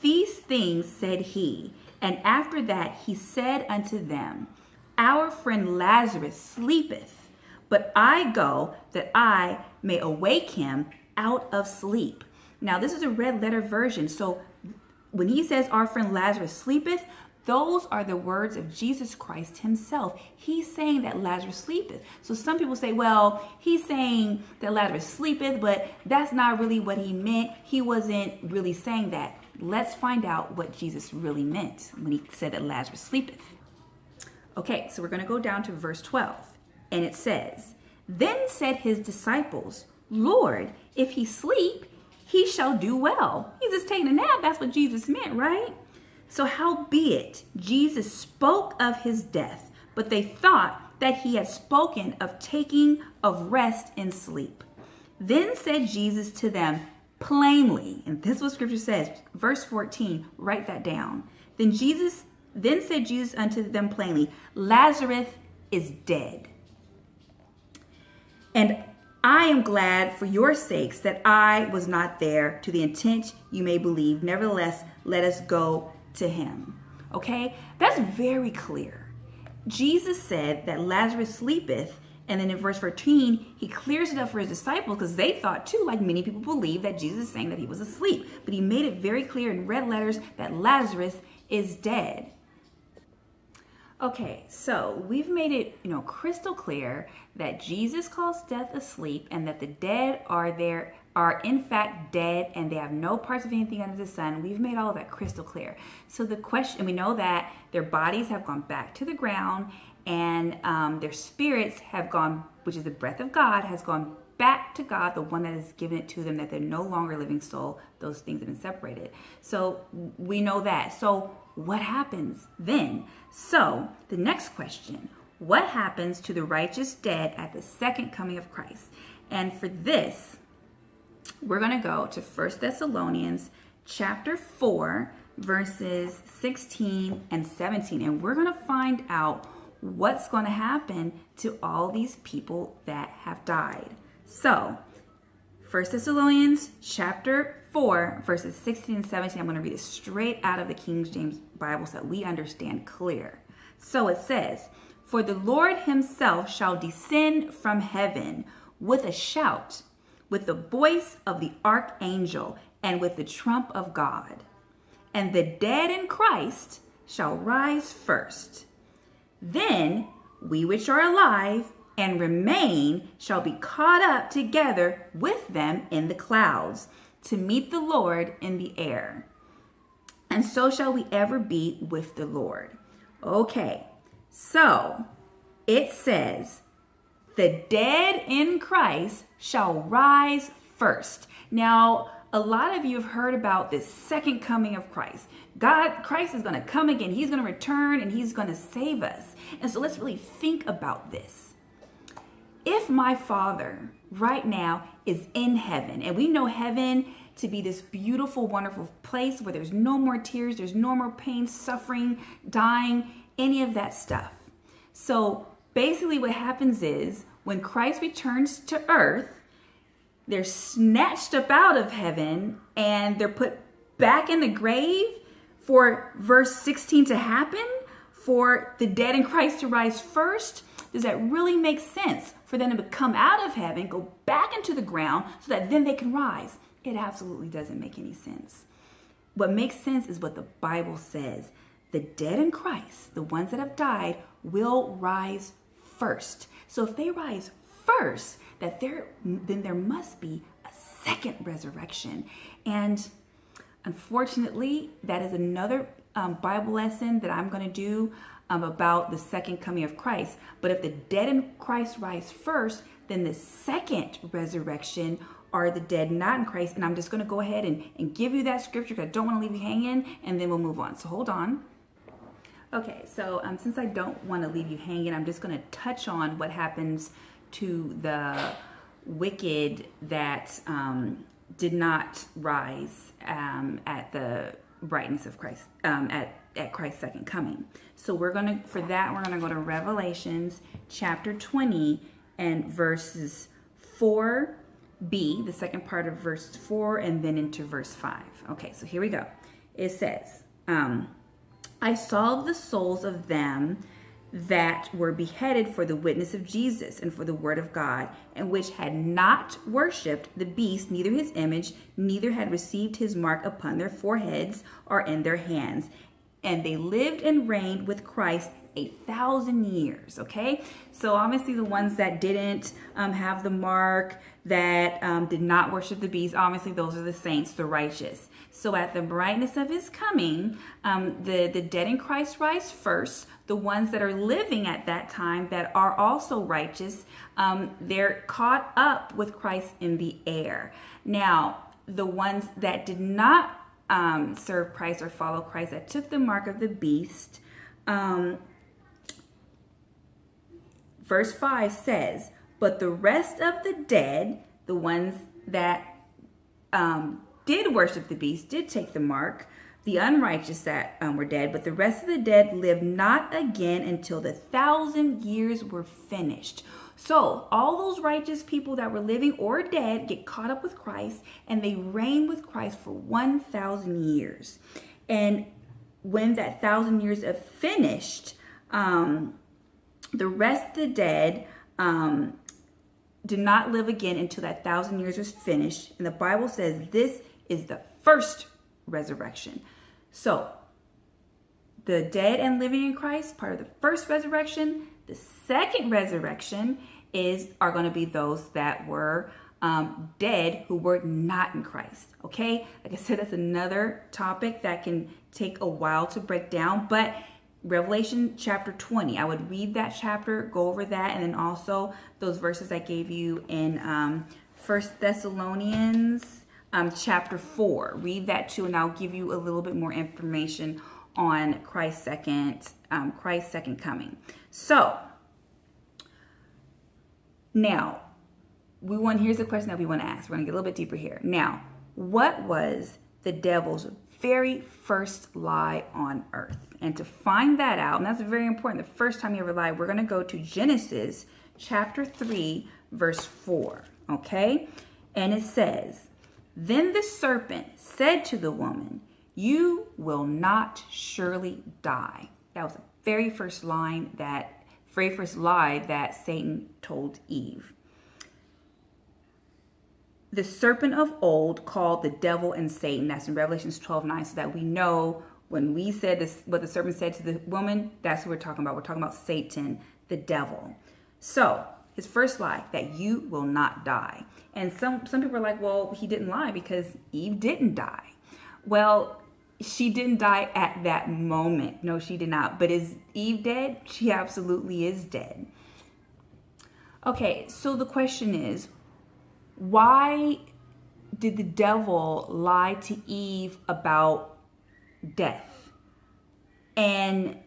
These things said he, and after that he said unto them, Our friend Lazarus sleepeth but I go that I may awake him out of sleep. Now, this is a red letter version. So when he says, Our friend Lazarus sleepeth, those are the words of Jesus Christ himself. He's saying that Lazarus sleepeth. So some people say, well, he's saying that Lazarus sleepeth, but that's not really what he meant. He wasn't really saying that. Let's find out what Jesus really meant when he said that Lazarus sleepeth. Okay, so we're going to go down to verse 12. And it says, Then said his disciples, Lord, if he sleep, he shall do well. He's just taking a nap. That's what Jesus meant, right? So howbeit, Jesus spoke of his death, but they thought that he had spoken of taking of rest in sleep. Then said Jesus to them plainly, and this is what scripture says, verse 14, write that down. Then Jesus, then said Jesus unto them plainly, Lazarus is dead. And I am glad for your sakes that I was not there to the intent you may believe. Nevertheless, let us go to him. Okay? That's very clear. Jesus said that Lazarus sleepeth, and then in verse 14, he clears it up for his disciples because they thought too, like many people believe, that Jesus is saying that he was asleep. But he made it very clear in red letters that Lazarus is dead. Okay, so we've made it, you know, crystal clear that Jesus calls death asleep and that the dead are there are in fact dead and they have no parts of anything under the sun. We've made all of that crystal clear. So the question, we know that their bodies have gone back to the ground and um, their spirits have gone, which is the breath of God, has gone back to God, the one that has given it to them, that they're no longer living soul. Those things have been separated. So we know that. So what happens then? So the next question what happens to the righteous dead at the second coming of Christ? And for this, we're going to go to First Thessalonians chapter 4, verses 16 and 17. And we're going to find out what's going to happen to all these people that have died. So, 1 Thessalonians chapter 4, verses 16 and 17. I'm going to read it straight out of the King James Bible so that we understand clear. So it says, For the Lord himself shall descend from heaven with a shout, with the voice of the archangel, and with the trump of God. And the dead in Christ shall rise first. Then we which are alive and remain shall be caught up together with them in the clouds to meet the Lord in the air. And so shall we ever be with the Lord. Okay, so it says, the dead in Christ shall rise first. Now, a lot of you have heard about this second coming of Christ. God, Christ is going to come again. He's going to return and he's going to save us. And so let's really think about this if my father right now is in heaven, and we know heaven to be this beautiful, wonderful place where there's no more tears, there's no more pain, suffering, dying, any of that stuff. So basically, what happens is when Christ returns to earth, they're snatched up out of heaven and they're put back in the grave for verse 16 to happen, for the dead in Christ to rise first. Does that really make sense? for them to come out of heaven, go back into the ground, so that then they can rise. It absolutely doesn't make any sense. What makes sense is what the Bible says. The dead in Christ, the ones that have died, will rise first. So if they rise first, that there then there must be a second resurrection. And unfortunately, that is another um, Bible lesson that I'm going to do um, about the second coming of Christ. But if the dead in Christ rise first, then the second resurrection are the dead not in Christ. And I'm just going to go ahead and, and give you that scripture because I don't want to leave you hanging, and then we'll move on. So hold on. Okay, so um, since I don't want to leave you hanging, I'm just going to touch on what happens to the wicked that um, did not rise um, at the brightness of Christ, um, at, at Christ's second coming. So we're going to, for that, we're going to go to Revelations chapter 20 and verses 4b, the second part of verse 4, and then into verse 5. Okay, so here we go. It says, um, I saw the souls of them that were beheaded for the witness of Jesus and for the word of God, and which had not worshipped the beast, neither his image, neither had received his mark upon their foreheads or in their hands and they lived and reigned with Christ a thousand years. Okay, so obviously the ones that didn't um, have the mark, that um, did not worship the beast, obviously those are the saints, the righteous. So at the brightness of his coming, um, the, the dead in Christ rise first. The ones that are living at that time that are also righteous, um, they're caught up with Christ in the air. Now, the ones that did not um, serve Christ or follow Christ that took the mark of the beast. Um, verse 5 says, But the rest of the dead, the ones that um, did worship the beast, did take the mark, the unrighteous that um, were dead, but the rest of the dead lived not again until the thousand years were finished. So, all those righteous people that were living or dead get caught up with Christ and they reign with Christ for 1,000 years. And when that thousand years are finished, um, the rest of the dead um, do not live again until that thousand years is finished. And the Bible says this is the first resurrection. So, the dead and living in Christ, part of the first resurrection. The second resurrection is are going to be those that were um, dead who were not in Christ. Okay, like I said, that's another topic that can take a while to break down, but Revelation chapter 20. I would read that chapter, go over that, and then also those verses I gave you in um, First Thessalonians um, chapter 4. Read that too, and I'll give you a little bit more information on Christ's second, um, Christ's second coming. So, now, we want, here's the question that we want to ask. We're going to get a little bit deeper here. Now, what was the devil's very first lie on earth? And to find that out, and that's very important, the first time he ever lied, we're going to go to Genesis chapter 3, verse 4. Okay? And it says, Then the serpent said to the woman, You will not surely die. That was the very first line that, very first lie that Satan told Eve. The serpent of old called the devil and Satan. That's in Revelations 12 9, so that we know when we said this, what the serpent said to the woman, that's what we're talking about. We're talking about Satan, the devil. So, his first lie, that you will not die. And some, some people are like, well, he didn't lie because Eve didn't die. Well, she didn't die at that moment. No, she did not. But is Eve dead? She absolutely is dead. Okay, so the question is, why did the devil lie to Eve about death? And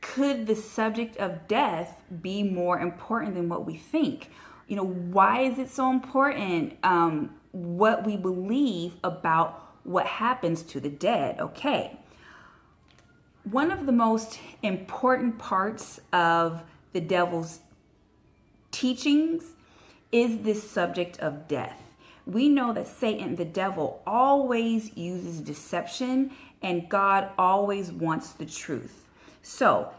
could the subject of death be more important than what we think? You know, why is it so important um, what we believe about what happens to the dead? Okay. One of the most important parts of the devil's teachings is this subject of death we know that Satan, the devil, always uses deception and God always wants the truth. So,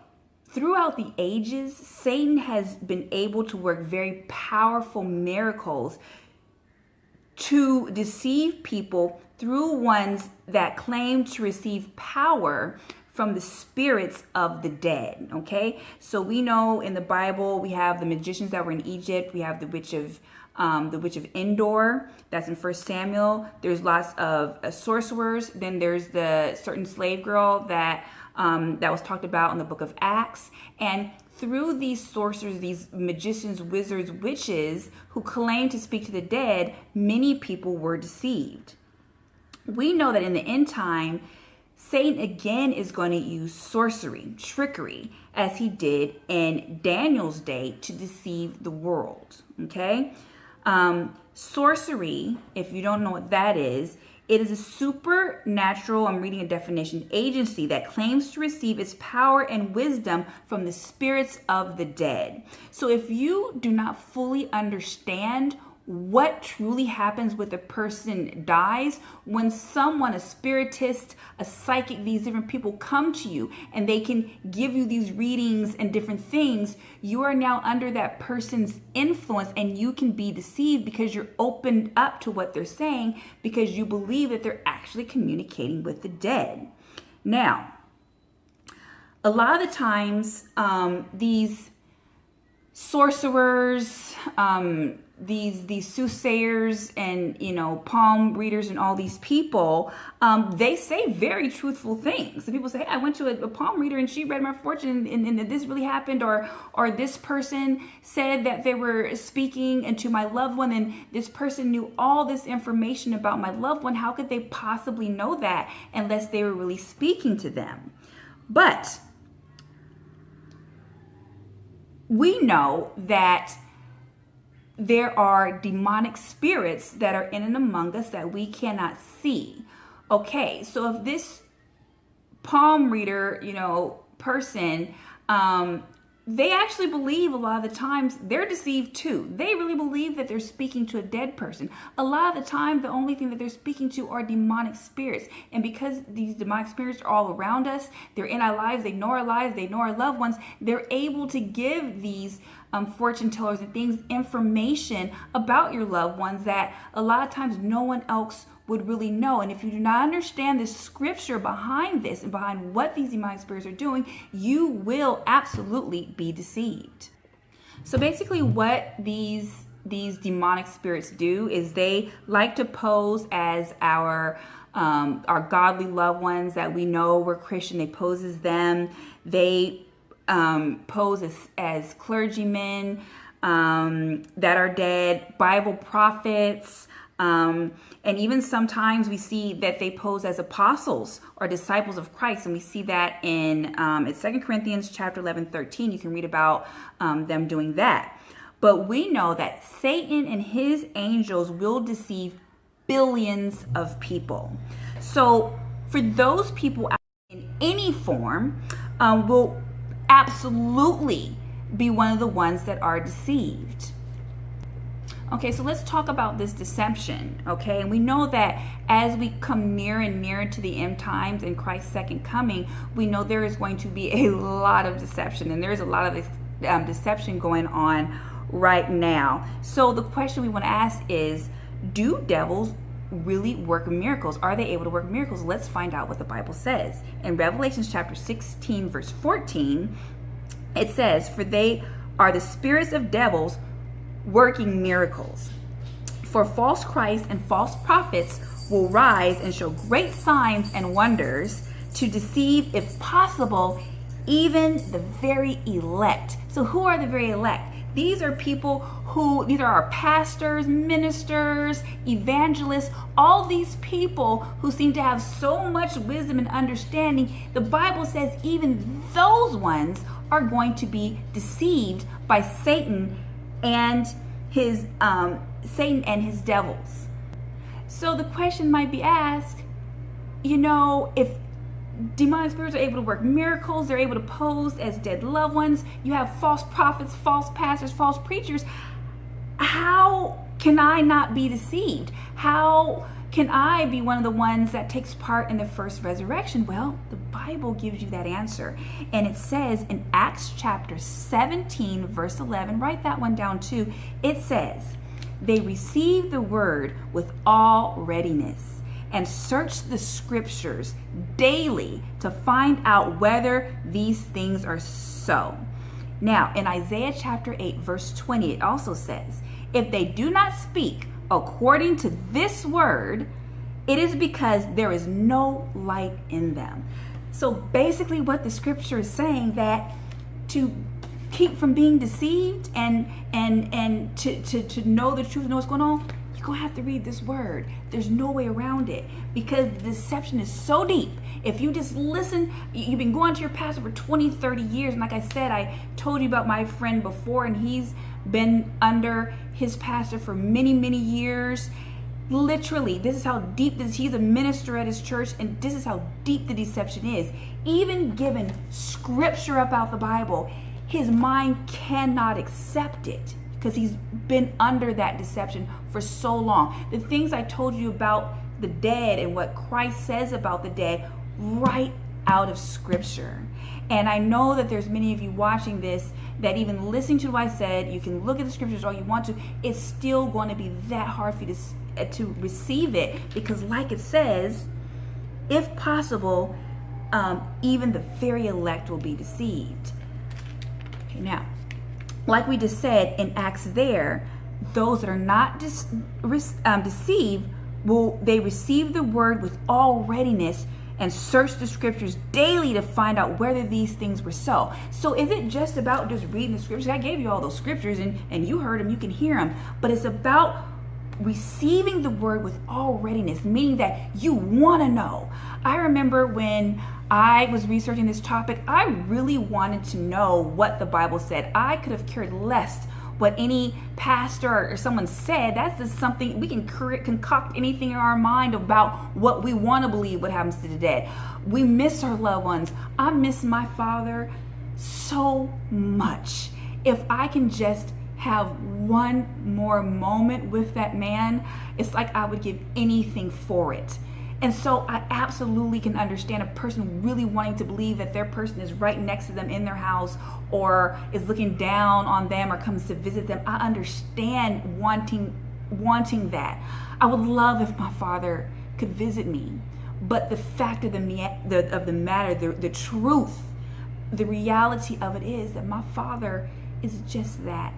throughout the ages, Satan has been able to work very powerful miracles to deceive people through ones that claim to receive power from the spirits of the dead. Okay, so we know in the Bible we have the magicians that were in Egypt, we have the witch of um, the witch of Endor. That's in First Samuel. There's lots of uh, sorcerers. Then there's the certain slave girl that um, that was talked about in the book of Acts. And through these sorcerers, these magicians, wizards, witches who claim to speak to the dead, many people were deceived. We know that in the end time, Satan again is going to use sorcery, trickery, as he did in Daniel's day to deceive the world. Okay? Um, sorcery, if you don't know what that is, it is a supernatural, I'm reading a definition, agency that claims to receive its power and wisdom from the spirits of the dead. So if you do not fully understand what truly happens with a person dies when someone, a spiritist, a psychic, these different people come to you and they can give you these readings and different things, you are now under that person's influence and you can be deceived because you're opened up to what they're saying because you believe that they're actually communicating with the dead. Now, a lot of the times, um, these sorcerers, um, these these soothsayers and you know palm readers and all these people um, they say very truthful things. So people say hey i went to a, a palm reader and she read my fortune and, and, and, this really happened or or this person said that they were speaking into my loved one and this person knew all this information about my loved one. How could they possibly know that unless they were really speaking to them? But we know that there are demonic spirits that are in and among us that we cannot see. Okay, so if this palm reader, you know, person, um, they actually believe a lot of the times they're deceived too. They really believe that they're speaking to a dead person. A lot of the time, the only thing that they're speaking to are demonic spirits. And because these demonic spirits are all around us, they're in our lives, they know our lives, they know our loved ones, they're able to give these um, fortune tellers and things information about your loved ones that a lot of times no one else would really know. And if you do not understand the scripture behind this and behind what these demonic spirits are doing, you will absolutely be deceived. So basically, what these these demonic spirits do is they like to pose as our um, our godly loved ones that we know we're Christian. They pose as them. They um, pose as, as clergymen um, that are dead, Bible prophets. Um, and even sometimes we see that they pose as apostles or disciples of Christ. And we see that in, um, in 2 Corinthians chapter 11, 13. You can read about um, them doing that. But we know that Satan and his angels will deceive billions of people. So for those people in any form, um, will absolutely be one of the ones that are deceived. Okay, so let's talk about this deception, okay? And we know that as we come near and nearer to the end times and Christ's second coming, we know there is going to be a lot of deception, and there's a lot of um, deception going on right now. So the question we want to ask is do devils really work miracles? Are they able to work miracles? Let's find out what the Bible says. In Revelations chapter 16, verse 14, it says, For they are the spirits of devils working miracles. For false Christs and false prophets will rise and show great signs and wonders to deceive, if possible, even the very elect. So, who are the very elect? These are people who, these are our pastors, ministers, evangelists, all these people who seem to have so much wisdom and understanding. The Bible says even those ones are going to be deceived by Satan and his um, Satan and his devils. So the question might be asked, you know, if demonic spirits are able to work miracles, they're able to pose as dead loved ones, you have false prophets, false pastors, false preachers, how can I not be deceived? How can I be one of the ones that takes part in the first resurrection? Well, the Bible gives you that answer. And it says in Acts chapter 17, verse 11, write that one down too. It says, They received the word with all readiness and searched the scriptures daily to find out whether these things are so. Now, in Isaiah chapter 8, verse 20, it also says, If they do not speak, according to this word, it is because there is no light in them. So basically, what the scripture is saying that to keep from being deceived and and and to, to, to know the truth, know what's going on, you're gonna have to read this word. There's no way around it because the deception is so deep. If you just listen, you've been going to your pastor for 20, 30 years. And like I said, I told you about my friend before, and he's been under his pastor for many, many years. Literally, this is how deep this he's a minister at his church, and this is how deep the deception is. Even given scripture about the Bible, his mind cannot accept it because he's been under that deception for so long. The things I told you about the dead and what Christ says about the dead, right out of scripture. And I know that there's many of you watching this that even listening to what I said, you can look at the scriptures all you want to, it's still going to be that hard for you to, uh, to receive it because, like it says, if possible, um, even the very elect will be deceived. Okay, now, like we just said in Acts, there, those that are not um, deceived will they receive the word with all readiness and search the scriptures daily to find out whether these things were so. So is it just about just reading the scriptures? I gave you all those scriptures and, and you heard them, you can hear them, but it's about receiving the word with all readiness, meaning that you want to know. I remember when I was researching this topic, I really wanted to know what the Bible said. I could have cared less what any pastor or someone said. That's just something we can concoct anything in our mind about what we want to believe what happens to the dead. We miss our loved ones. I miss my father so much. If I can just have one more moment with that man, it's like I would give anything for it. And so I absolutely can understand a person really wanting to believe that their person is right next to them in their house or is looking down on them or comes to visit them. I understand wanting wanting that. I would love if my father could visit me. But the fact of the, the of the matter, the, the truth, the reality of it is that my father is just that.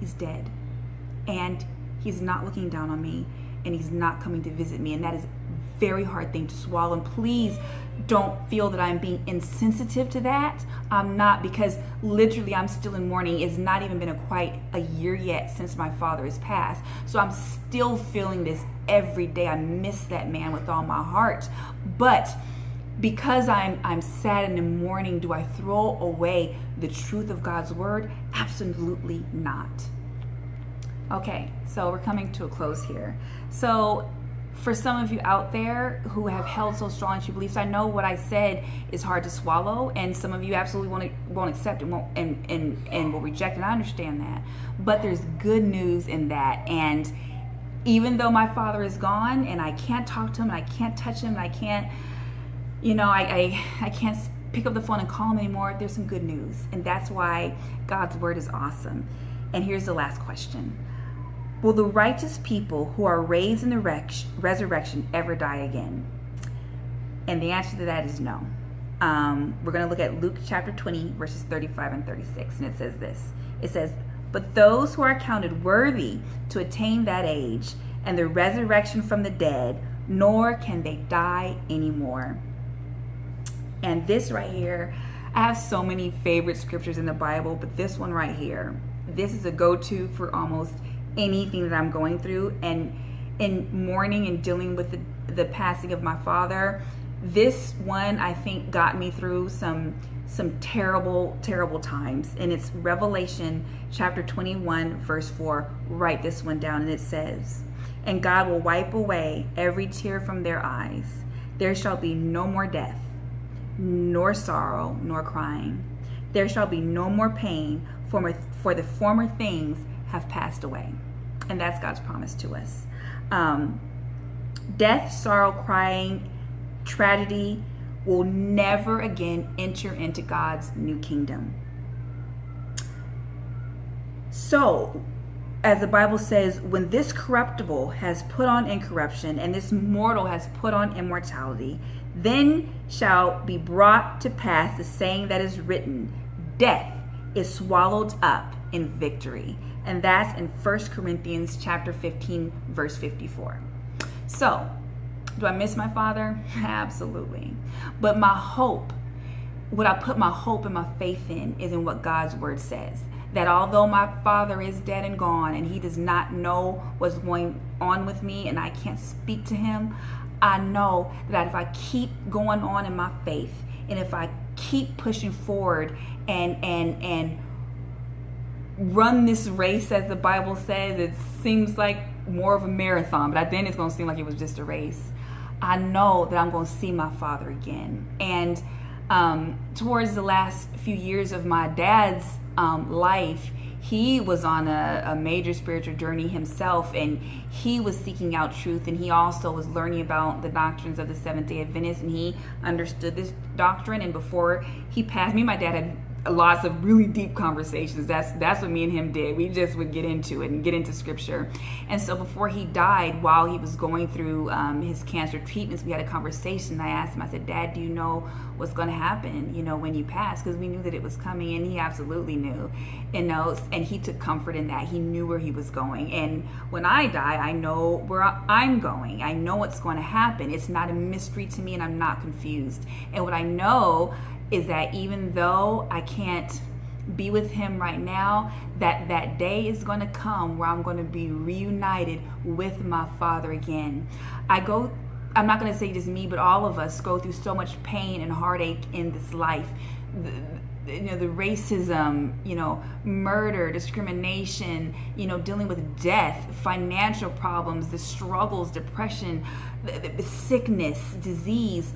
He's dead. And he's not looking down on me and he's not coming to visit me. And that is very hard thing to swallow. And please don't feel that I'm being insensitive to that. I'm not because literally I'm still in mourning. It's not even been a quite a year yet since my father has passed. So I'm still feeling this every day. I miss that man with all my heart. But because I'm I'm sad and in mourning, do I throw away the truth of God's word? Absolutely not. Okay, so we're coming to a close here. So for some of you out there who have held so strong to beliefs, I know what I said is hard to swallow, and some of you absolutely won't won't accept it won't, and and and will reject it. I understand that, but there's good news in that, and even though my father is gone and I can't talk to him, and I can't touch him, and I can't, you know, I I, I can't pick up the phone and call him anymore. There's some good news, and that's why God's word is awesome. And here's the last question. Will the righteous people who are raised in the resurrection ever die again? And the answer to that is no. Um, we're going to look at Luke chapter 20, verses 35 and 36. And it says this It says, But those who are counted worthy to attain that age and the resurrection from the dead, nor can they die anymore. And this right here, I have so many favorite scriptures in the Bible, but this one right here, this is a go to for almost anything that I'm going through and in mourning and dealing with the, the passing of my father, this one I think got me through some some terrible, terrible times. And it's Revelation chapter 21, verse 4. Write this one down, and it says, And God will wipe away every tear from their eyes. There shall be no more death, nor sorrow, nor crying. There shall be no more pain, for, for the former things have passed away. And that's God's promise to us. Um, death, sorrow, crying, tragedy will never again enter into God's new kingdom. So, as the Bible says, when this corruptible has put on incorruption and this mortal has put on immortality, then shall be brought to pass the saying that is written Death is swallowed up in victory and that's in 1 Corinthians chapter 15 verse 54. So, do I miss my father? Absolutely. But my hope, what I put my hope and my faith in is in what God's word says. That although my father is dead and gone and he does not know what's going on with me and I can't speak to him, I know that if I keep going on in my faith and if I keep pushing forward and and and run this race as the Bible says. It seems like more of a marathon, but then it's going to seem like it was just a race. I know that I'm going to see my father again. And um, towards the last few years of my dad's um, life, he was on a, a, major spiritual journey himself and he was seeking out truth and he also was learning about the doctrines of the seventh day adventist and he understood this doctrine and before he passed me my dad had lots of really deep conversations. That's that's what me and him did. We just would get into it and get into scripture. And so before he died, while he was going through um, his cancer treatments, we had a conversation. I asked him. I said, "Dad, do you know what's going to happen? You know, when you pass?" Because we knew that it was coming, and he absolutely knew. And knows, and he took comfort in that. He knew where he was going. And when I die, I know where I'm going. I know what's going to happen. It's not a mystery to me, and I'm not confused. And what I know is that even though I can't be with him right now, that that day is going to come where I'm going to be reunited with my father again. I go I'm not going to say just me, but all of us go through so much pain and heartache in this life. The, you know the racism you know murder discrimination you know dealing with death financial problems the struggles depression the, the sickness disease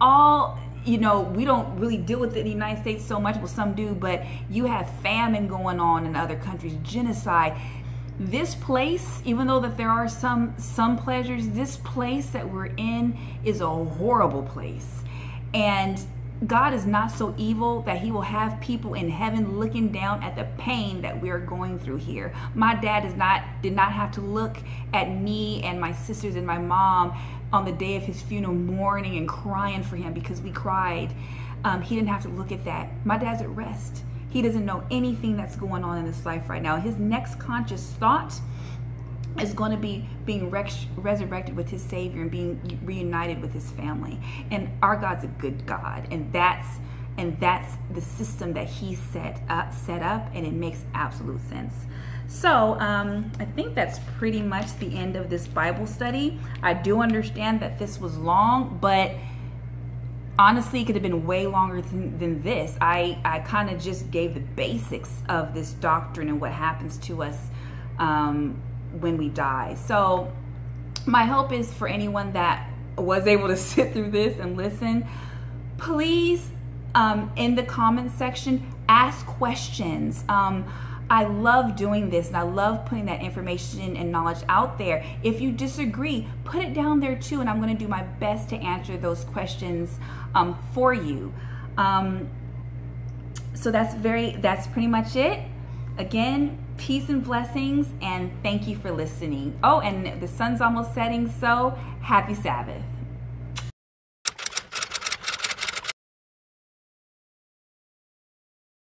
all you know, we don't really deal with it in the United States so much, well, some do, but you have famine going on in other countries, genocide. This place, even though that there are some some pleasures, this place that we're in is a horrible place. And God is not so evil that he will have people in heaven looking down at the pain that we are going through here. My dad not did not have to look at me and my sisters and my mom on the day of his funeral mourning and crying for him because we cried. Um, he didn't have to look at that. My dad's at rest. He doesn't know anything that's going on in this life right now. His next conscious thought is going to be being resurrected with his Savior and being reunited with his family. And our God's a good God, and that's and that's the system that He set up, set up, and it makes absolute sense. So um, I think that's pretty much the end of this Bible study. I do understand that this was long, but honestly, it could have been way longer than, than this. I, I kind of just gave the basics of this doctrine and what happens to us um, when we die. So my hope is for anyone that was able to sit through this and listen, please um, in the comments section ask questions. Um, I love doing this and I love putting that information and knowledge out there. If you disagree, put it down there too, and I'm going to do my best to answer those questions um, for you. Um, so that's very, that's pretty much it. Again, peace and blessings, and thank you for listening. Oh, and the sun's almost setting, so happy Sabbath.